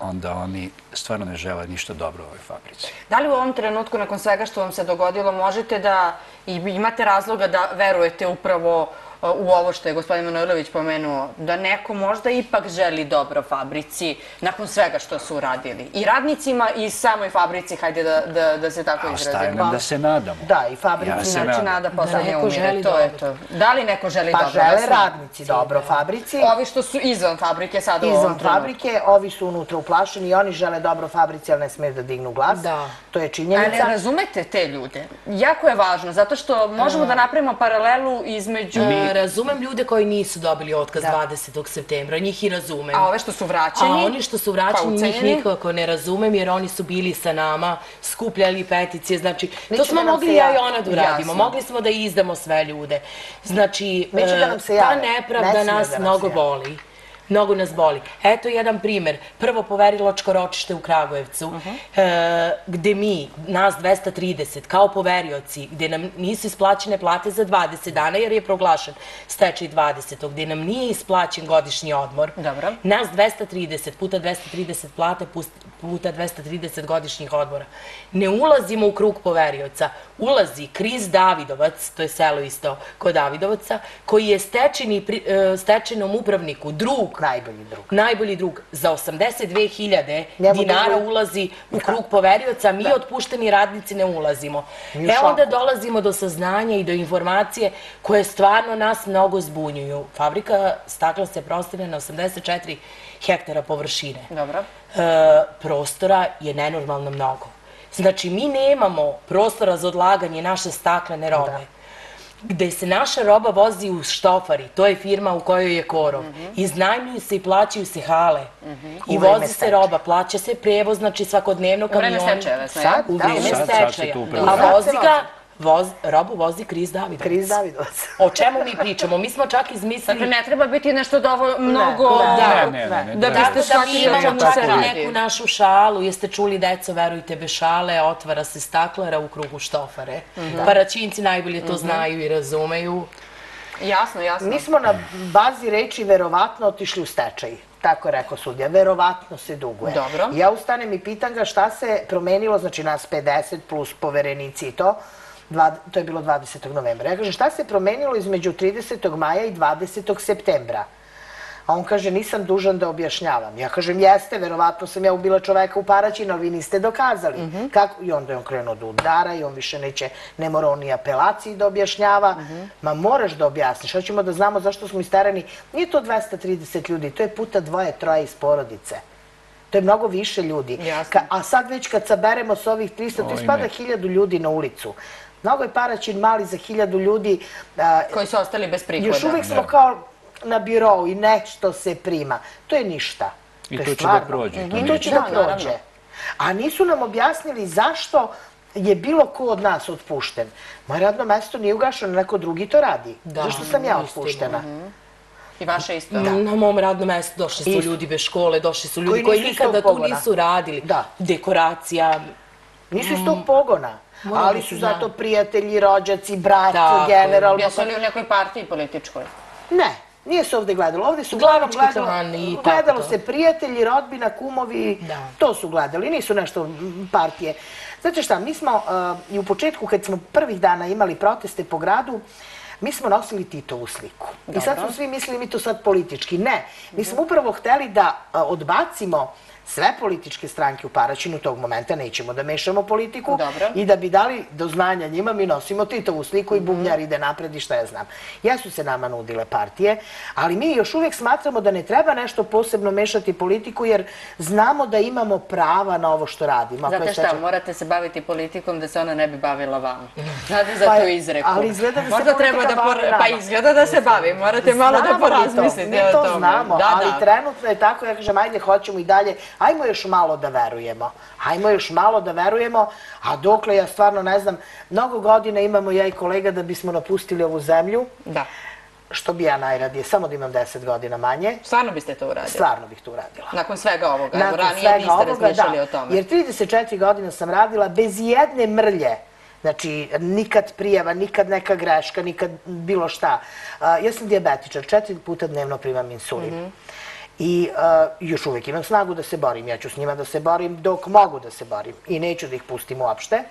onda oni stvarno ne žele ništa dobro u ovoj fabrici. Da li u ovom trenutku, nakon svega što vam se dogodilo, možete da imate razloga da verujete upravo u ovo što je gospodin Manojlović pomenuo, da neko možda ipak želi dobro fabrici nakon svega što su uradili. I radnicima i samoj fabrici, hajde da, da, da se tako A izrazim. ostaje nam da se nadamo. Da, i fabrici. Ja se Znači, nada poslednje umire, to je to. Da li neko želi Pa dobro? žele Ja sam- radnici dobro fabrici. Ovi što su izvan fabrike sada u ovom Izvan trenutku. fabrike, ovi su unutra uplašeni i oni žele dobro fabrici, ali ne smije da dignu glas. Da. To je A ne činjenica. razumete te ljude? Jako je važno, zato što možemo da napravimo paralelu između... Razumem ljude koji nisu dobili otkaz 20. septembra, njih i razumem. A ove što su vraćeni? A oni što su pa vraćeni, njih ucenjeni? nikako ne razumem, jer oni su bili sa nama, skupljali peticije, znači, to Neće smo da mogli ja i ona da uradimo, mogli smo da izdamo sve ljude. Znači, da e, ta nepravda nas da mnogo boli. Mnogo nas boli. Eto jedan primer. Prvo poveriločko ročište u Kragujevcu, e, gde mi, nas 230, kao poverioci, gde nam nisu isplaćene plate za 20 dana, jer je proglašen stečaj 20. gde nam nije isplaćen godišnji odmor. Dobro. Nas 230 puta 230 plate puta 230 godišnjih odmora. Ne ulazimo u krug poverioca. Ulazi Kriz Davidovac, to je selo isto kod Davidovaca, koji je stečeni, pri- e, stečenom upravniku, drug, Najbolji drug. najbolji drug, za 82.000 Njemu dinara ulazi u krug poverioca, mi otpušteni radnici ne ulazimo. Mi E onda dolazimo do saznanja i do informacije koje stvarno nas mnogo zbunjuju. Fabrika stakla se prostire na 84 hektara površine. Dobro. E, prostora je nenormalno mnogo. Znači, mi nemamo prostora za odlaganje naše staklene robe. Gde se naša roba vozi u štofari, to je firma u kojoj je korov. Iznajmljuju se i plaćaju se hale. I U vreme vozi se stečaja. roba, plaća se prevoz, znači svakodnevno vreme kamioni. stečaja, sve, Sad, ja? da, U vreme stečaja. A vozi ga, voz, robu vozi Kris Davidovac. Kris Davidovac. O čemu mi pričamo? Mi smo čak izmislili... Dakle, ne treba biti nešto dovo, mnogo... ne, Ne, ne. Da Tako biste Tako da imamo čemu čak se i radi. neku našu šalu. Jeste čuli, deco, verujte, bez šale, otvara se staklara u krugu štofare. Paraćinci najbolje to znaju i razumeju. Jasno, jasno. Mi smo na bazi reči verovatno otišli u stečaj. Tako je rekao sudija. Verovatno se duguje. Dobro. Ja ustanem i pitam ga šta se promenilo, znači nas 50 plus poverenici i to, dva, to je bilo 20. novembra. Ja kažem šta se promenilo između 30. maja i 20. septembra? A on kaže, nisam dužan da objašnjavam. Ja kažem, jeste, verovatno sam ja ubila čoveka u Paraćinu, ali vi niste dokazali. Kako? I onda je on krenuo da udara i on više neće, ne mora on ni apelaciji da objašnjava. Ma moraš da objasniš. Hoćemo da znamo zašto smo istarani. Nije to 230 ljudi, to je puta dvoje, troje iz porodice. To je mnogo više ljudi. Ka- a sad već kad saberemo s ovih 300, to ispada ne. hiljadu ljudi na ulicu. Mnogo je Paraćin mali za hiljadu ljudi. a, Koji su ostali bez prihoda. još uvijek smo kao na birovu i nešto se prima. To je ništa. I je to će da prođe, I to će Da, prođe. A nisu nam objasnili zašto je bilo ko od nas otpušten. Moje radno mesto nije ugašeno, neko drugi to radi. Da, zašto sam ja istina. otpuštena? I vaše isto. Na mom radnom mjestu došli su Isto. ljudi bez škole, došli su ljudi Koji nikada tu nisu radili. Da. Dekoracija, Nisu iz tog pogona. Ali su zato prijatelji, rođaci, brat, Tako je. generalno. Jesu li u nekoj partiji političkoj? Ne, nije se ovdje gledalo. Ovdje su gledalo, se prijatelji, rodbina, kumovi, Da. to su gledali, nisu nešto partije. Znate šta, mi smo uh, i u početku kad smo prvih dana imali proteste po gradu, mi smo nosili Titovu sliku. I sad su svi mislili mi to sad politički. Ne, mi smo upravo hteli da uh, odbacimo sve političke stranke u Paraćinu tog momenta, nećemo da mešamo politiku Dobro. i da bi dali do znanja njima, mi nosimo Titovu sliku i bubnjar ide napred i šta ja znam. Jesu se nama nudile partije, ali mi još uvijek smatramo da ne treba nešto posebno mešati politiku, jer znamo da imamo prava na ovo što radimo. Znate šta, morate se baviti politikom da se ona ne bi bavila vama. *laughs* Znate za Pa tu izreku. ali izgleda da se Možda politika treba da bavi por- nama. Pa izgleda da se bavi, morate malo da Znamo mi to, porazmislite mi o to tome. znamo, Da, ali da. trenutno je tako, ja kažem, ajde, hoćemo i dalje, ajmo još malo da verujemo. Ajmo još malo da verujemo, a dokle ja stvarno ne znam, mnogo godina imamo ja i kolega da bismo napustili ovu zemlju, Da. što bi ja najradije, samo da imam 10 godina manje, Stvarno biste to uradili? stvarno bih to uradila. Nakon svega ovoga, Nakon ranije svega niste ovoga, razmišljali da, o tome. Jer 34 godina sam radila bez jedne mrlje. Znači, nikad prijava, nikad neka greška, nikad bilo šta. Ja sam dijabetičar, četiri puta dnevno primam insulin. Mhm. I još uvijek imam snagu da se borim. Ja ću s njima da se borim dok mogu da se borim. I neću da ih pustim uopšte.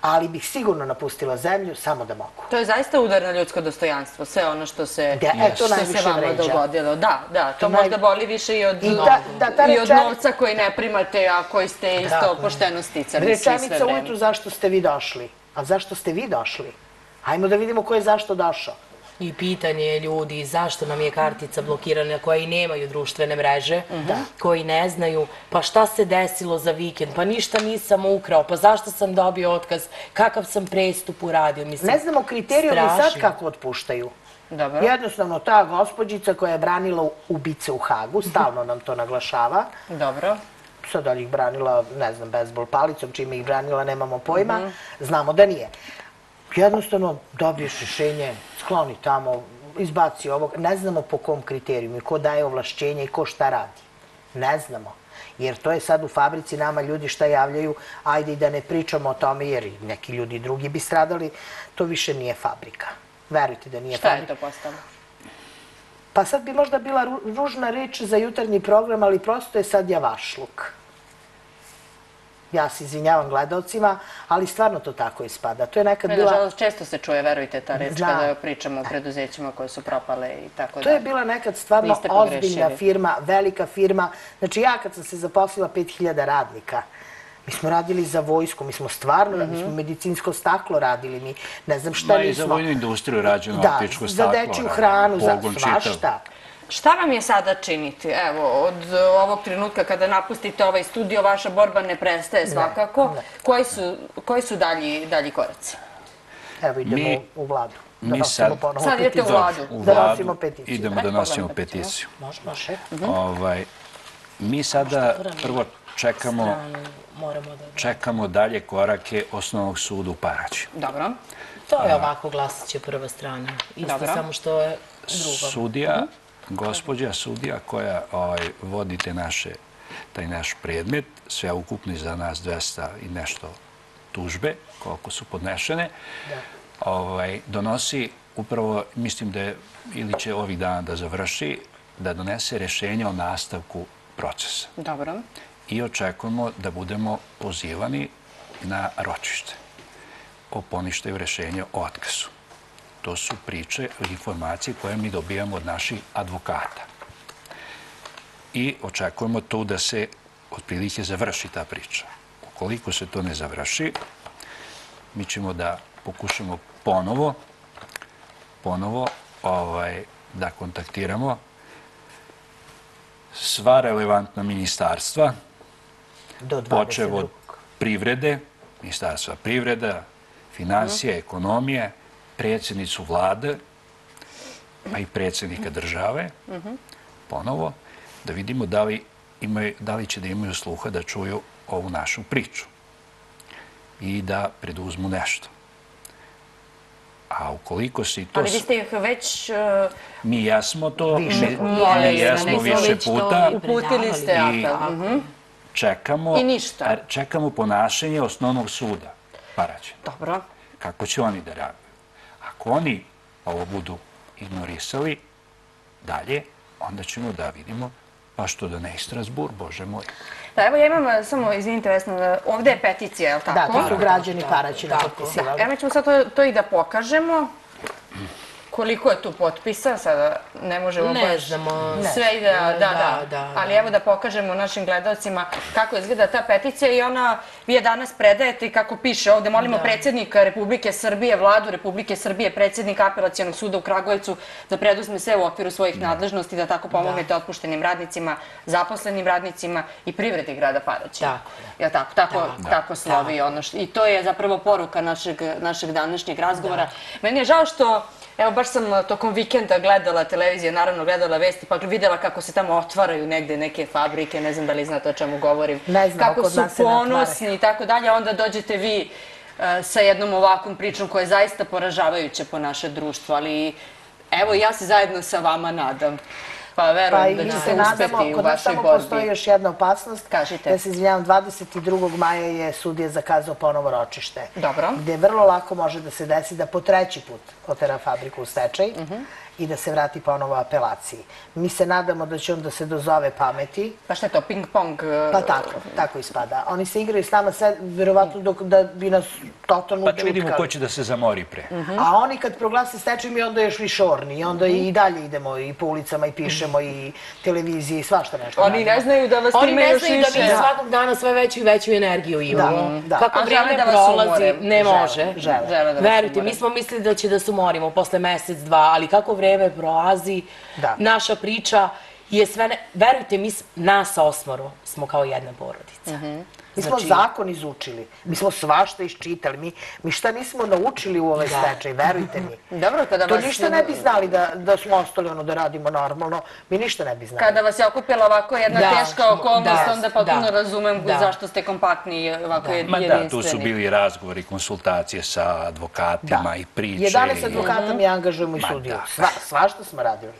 Ali bih sigurno napustila zemlju samo da mogu. To je zaista udar na ljudsko dostojanstvo, sve ono što se, Da, e, to što se najviše vama vređa. dogodilo. Da, da, to, To možda naj- boli više i od, I da- da ta i od rečeni- novca koji ne primate, a koji ste isto pošteno sticali Rečenica ujutru zašto ste vi došli. A zašto ste vi došli? Hajmo da vidimo ko je zašto došao. I pitanje je ljudi zašto nam je kartica blokirana koji nemaju društvene mreže, koji ne znaju pa šta se desilo za vikend, pa ništa nisam ukrao, pa zašto sam dobio otkaz, kakav sam prestup uradio. Mislim, Ne znamo kriterijum i sad kako otpuštaju. Dobro. Jednostavno, ta gospođica koja je branila ubice u Hagu, stalno nam to naglašava, Dobro. sad da li ih branila, ne znam, bezbol palicom, čime ih branila, nemamo pojma, znamo da nije. Jednostavno, dobiješ rješenje, skloni tamo, izbaci ovog, ne znamo po kom kriterijumu, i ko daje ovlašćenje i ko šta radi. Ne znamo. Jer to je sad u fabrici nama ljudi šta javljaju, ajde i da ne pričamo o tome, jer neki ljudi drugi bi stradali, to više nije fabrika. Verujte da nije Šta fabrika. je to postalo? Pa sad bi možda bila ru- ružna reč za jutarnji program, ali prosto je sad javašluk. Ja se izvinjavam gledalcima, ali stvarno to tako ispada. To je nekad E, bila... Nažalost, često se čuje, verujte, ta reč kada pričamo o preduzećima koje su propale i tako To je bila nekad stvarno ozbiljna firma, velika firma. Znači ja kad sam se zaposlila 5000 radnika, mi smo radili za vojsku, mi smo stvarno, mi smo medicinsko staklo radili, mi ne znam šta Ma i za nismo. vojnu industriju rađeno Da, optičko za staklo. dečju ra- hranu, za pogon čitav. svašta. Šta vam je sada činiti? Evo, od ovog trenutka kada napustite ovaj studio, vaša borba ne prestaje svakako. Koji su, koji su dalji, dalji koraci? Evo idemo Mi- u vladu. Da mi sad- ponovo Sad idete u peticiju. vladu. U Da vladu nosimo peticiju. Idemo da nosimo peticiju. Može, može. Ovaj, mi sada prvo čekamo, stranu moramo da... čekamo dalje korake osnovnog suda u Paraćinu. Dobro. To je ovako, glasit će prva strana. Isto Dobro. samo što je drugo. Sudija, gospođa sudija koja ovaj, vodi te naše, taj naš predmet, sve ukupno za nas 200 i nešto tužbe, koliko su podnešene, ovaj, donosi upravo, mislim da je, ili će ovih dana da završi, da donese rešenje o nastavku procesa. Dobro. I očekujemo da budemo pozivani na ročište o poništaju rešenja o otkazu. To su priče, informacije koje mi dobijamo od naših advokata. I očekujemo tu da se otprilike završi ta priča. Ukoliko se to ne završi, mi ćemo da pokušamo ponovo, ponovo ovaj, da kontaktiramo sva relevantna ministarstva, Do 22. počev od privrede, ministarstva privreda, financije, ekonomije, predsjednicu vlade, pa i predsjednika države, ponovo, da vidimo da li, imaju, da li će da imaju sluha da čuju ovu našu priču i da preduzmu nešto. A ukoliko si to... Ali vi ste ih već uh, Mi jesmo to, Više mi, puta. mi Jesmo, jesmo nek smo više puta i uputili ste I- apel. Mhm. čekamo, I ništa. čekamo ponašanje osnovnog suda Paraćina. Dobro. Kako će oni da reaguju? Ako oni ovo budu ignorisali dalje, onda ćemo da vidimo pa što da ne i Strasbur, Bože moj. Da, evo ja imam, uh, samo izvinite Vesna, ovde je peticija, je li Da, tako? to su građani Paraćina Tako. potpisivali. Evo ćemo sad to, to i da pokažemo. Koliko je tu potpisa, sada ne možemo Ne baš znamo. sve i da, da, da, Da, da, Ali da. evo da pokažemo našim gledalcima kako izgleda ta peticija i ona, vi je danas predajete i kako piše ovde, molimo predsjednika Republike Srbije, vladu Republike Srbije, predsjednika apelacijonog suda u Kragujevcu da preduzme sve u okviru svojih nadležnosti, da tako pomognete otpuštenim radnicima, zaposlenim radnicima i privredi grada Paraćina. Tako Je. Tako? Tako, tako slovi ono što... I to je zapravo poruka našeg, našeg današnjeg razgovora. Meni je žao što, evo baš sam tokom vikenda gledala televizije, naravno gledala vesti, pa vidjela kako se tamo otvaraju negde neke fabrike, ne znam da li znate o čemu govorim. Ne znam, kako su ponosni i tako dalje, onda dođete vi e, sa jednom ovakvom pričom koja je zaista poražavajuća po naše društvo, ali evo ja se zajedno sa vama nadam. Pa Pa verujem i da ćete se nadamo, uspeti u kod nas vašoj samo borbi. postoji još jedna opasnost. Kažite. Ja se izvinjavam, 22. maja je sudija zakazao ponovo ročište. Dobro. Gde vrlo lako može da se desi da po treći put otera fabriku u stečaj Mhm. I da se vrati ponovo apelaciji. Mi se nadamo da će on da se dozove pameti. Pa šta je to, ping-pong? Pa tako, tako ispada. Oni se igraju s nama sve, verovatno dok, da bi nas totalno Pa da vidimo ko učutkali. će da se zamori pre. A oni kad proglase stečaj mi onda još više orni. I onda i dalje idemo i po ulicama i pišemo i televizije i svašta nešto. Oni ne znaju da vas Oni time ne još znaju da mi više... svakog dana sve veću i veću energiju imamo. da. Kako A žele vrijeme da vas prolazi, umore. ne može. žele. Verujte, mi smo mislili da će da se umorimo posle mesec, dva, ali kako vrijeme prolazi, Da. naša priča je sve... Ne... Verujte, mi, nas osmoro smo kao jedna porodica. Mhm. Mi smo Znači- zakon izučili. Mi smo svašta iščitali. Mi, mi šta nismo naučili u ovaj stečaj, verujte mi. *laughs* Dobro, kada To vas... ništa ne bi znali da, da smo ostali ono da radimo normalno. Mi ništa ne bi znali. Kada vas je okupila ovako jedna Da, teška okolnost, da, onda potpuno da, razumem da. zašto ste kompaktni i ovako Ma jedinstveni. da, tu su bili razgovori, konsultacije sa advokatima i priče. 11 i- advokata mi angažujemo i sudiju. Sva, svašta smo radili.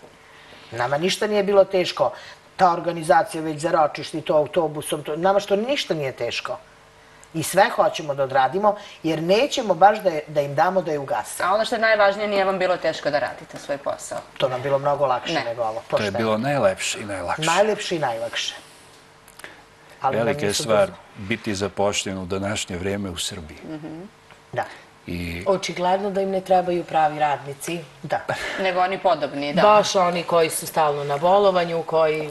Nama ništa nije bilo teško. Ta organizacija već za ročište i to autobusom, to, nama što ništa nije teško. I sve hoćemo da odradimo, jer nećemo baš da, je- da im damo da je ugase. A ono što je najvažnije, nije vam bilo teško da radite svoj posao. To nam bilo mnogo lakše Ne. nego ovo. To je bilo najlepše i najlakše. Najlepše i najlakše. Ali Velika je stvar biti zapošljen u današnje vrijeme u Srbiji. Da, I Očigledno da im ne trebaju pravi radnici. da, Nego oni podobni, da. Baš oni koji su stalno na bolovanju, koji...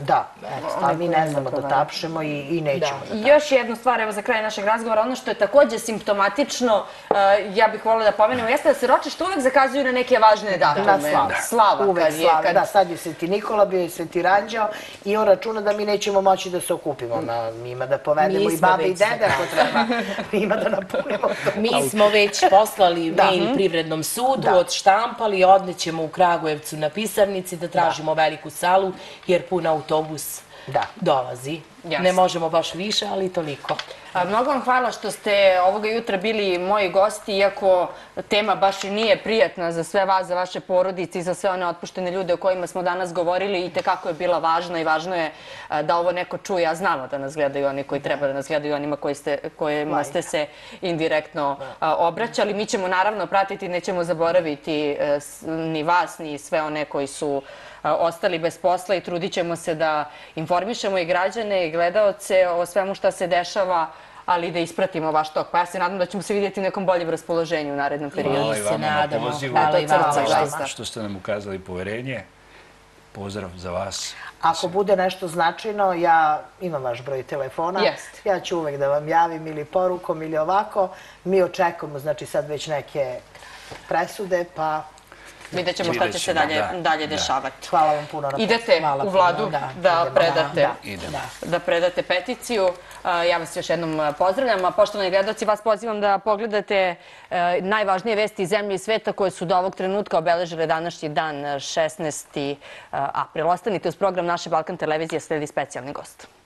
da. Eto, ali mi ne znamo da tapšemo i, i nećemo da. I još jednu stvar, evo za kraj našeg razgovora, ono što je takođe simptomatično, uh, ja bih volila da pomenemo, jeste da se ročište uvek zakazuju na neke važne datume. Na slavu. Slava, Uvek kad je, slava. kad... Da, sad je Sveti Nikola, bio je Sveti Ranđao i on računa da mi nećemo moći da se okupimo. Na, mi ima da povedemo Mi i babe i dede ako treba. *laughs* Mi ima da napunimo to. Mi smo već poslali mail Privrednom sudu, Da. odštampali, odnećemo u Kragujevcu na pisarnici da tražimo veliku salu, jer pun autobus Da. dolazi. Jasno. Ne možemo baš više, ali toliko. A, Mnogo vam hvala što ste ovoga jutra bili moji gosti, iako tema baš i nije prijatna za sve vas, za vaše porodice i za sve one otpuštene ljude o kojima smo danas govorili i tekako je bila važna i važno je da ovo neko čuje, a znamo da nas gledaju oni koji treba da nas gledaju, onima koji ste, kojima ste se indirektno obraćali. Mi ćemo naravno pratiti, nećemo zaboraviti e, ni vas, ni sve one koji su ostali bez posla i trudit ćemo se da informišemo i građane i gledaoce o svemu šta se dešava, ali da ispratimo vaš tok. Pa ja se nadam da ćemo se vidjeti u nekom boljem raspoloženju u narednom periodu. Hvala i se vama na pozivu. Hvala i vama, Hvala zaista. što ste nam ukazali poverenje. Pozdrav za vas. Ako bude nešto značajno, ja imam vaš broj telefona. Ja ću uvek da vam javim ili porukom ili ovako. Mi očekujemo, znači sad već neke presude, pa Vidjet ćemo šta će se dalje, da, dalje da. dešavati. hvala vam puno Idete Hvala u puno, vladu da, predate Da, peticiju. Ja vas još jednom pozdravljam. Poštovani gledalci, vas pozivam da pogledate e, najvažnije vesti iz zemlje i sveta koje su do ovog trenutka obeležile današnji dan, 16. april. Ostanite uz program naše Balkan televizije, sledi specijalni gost.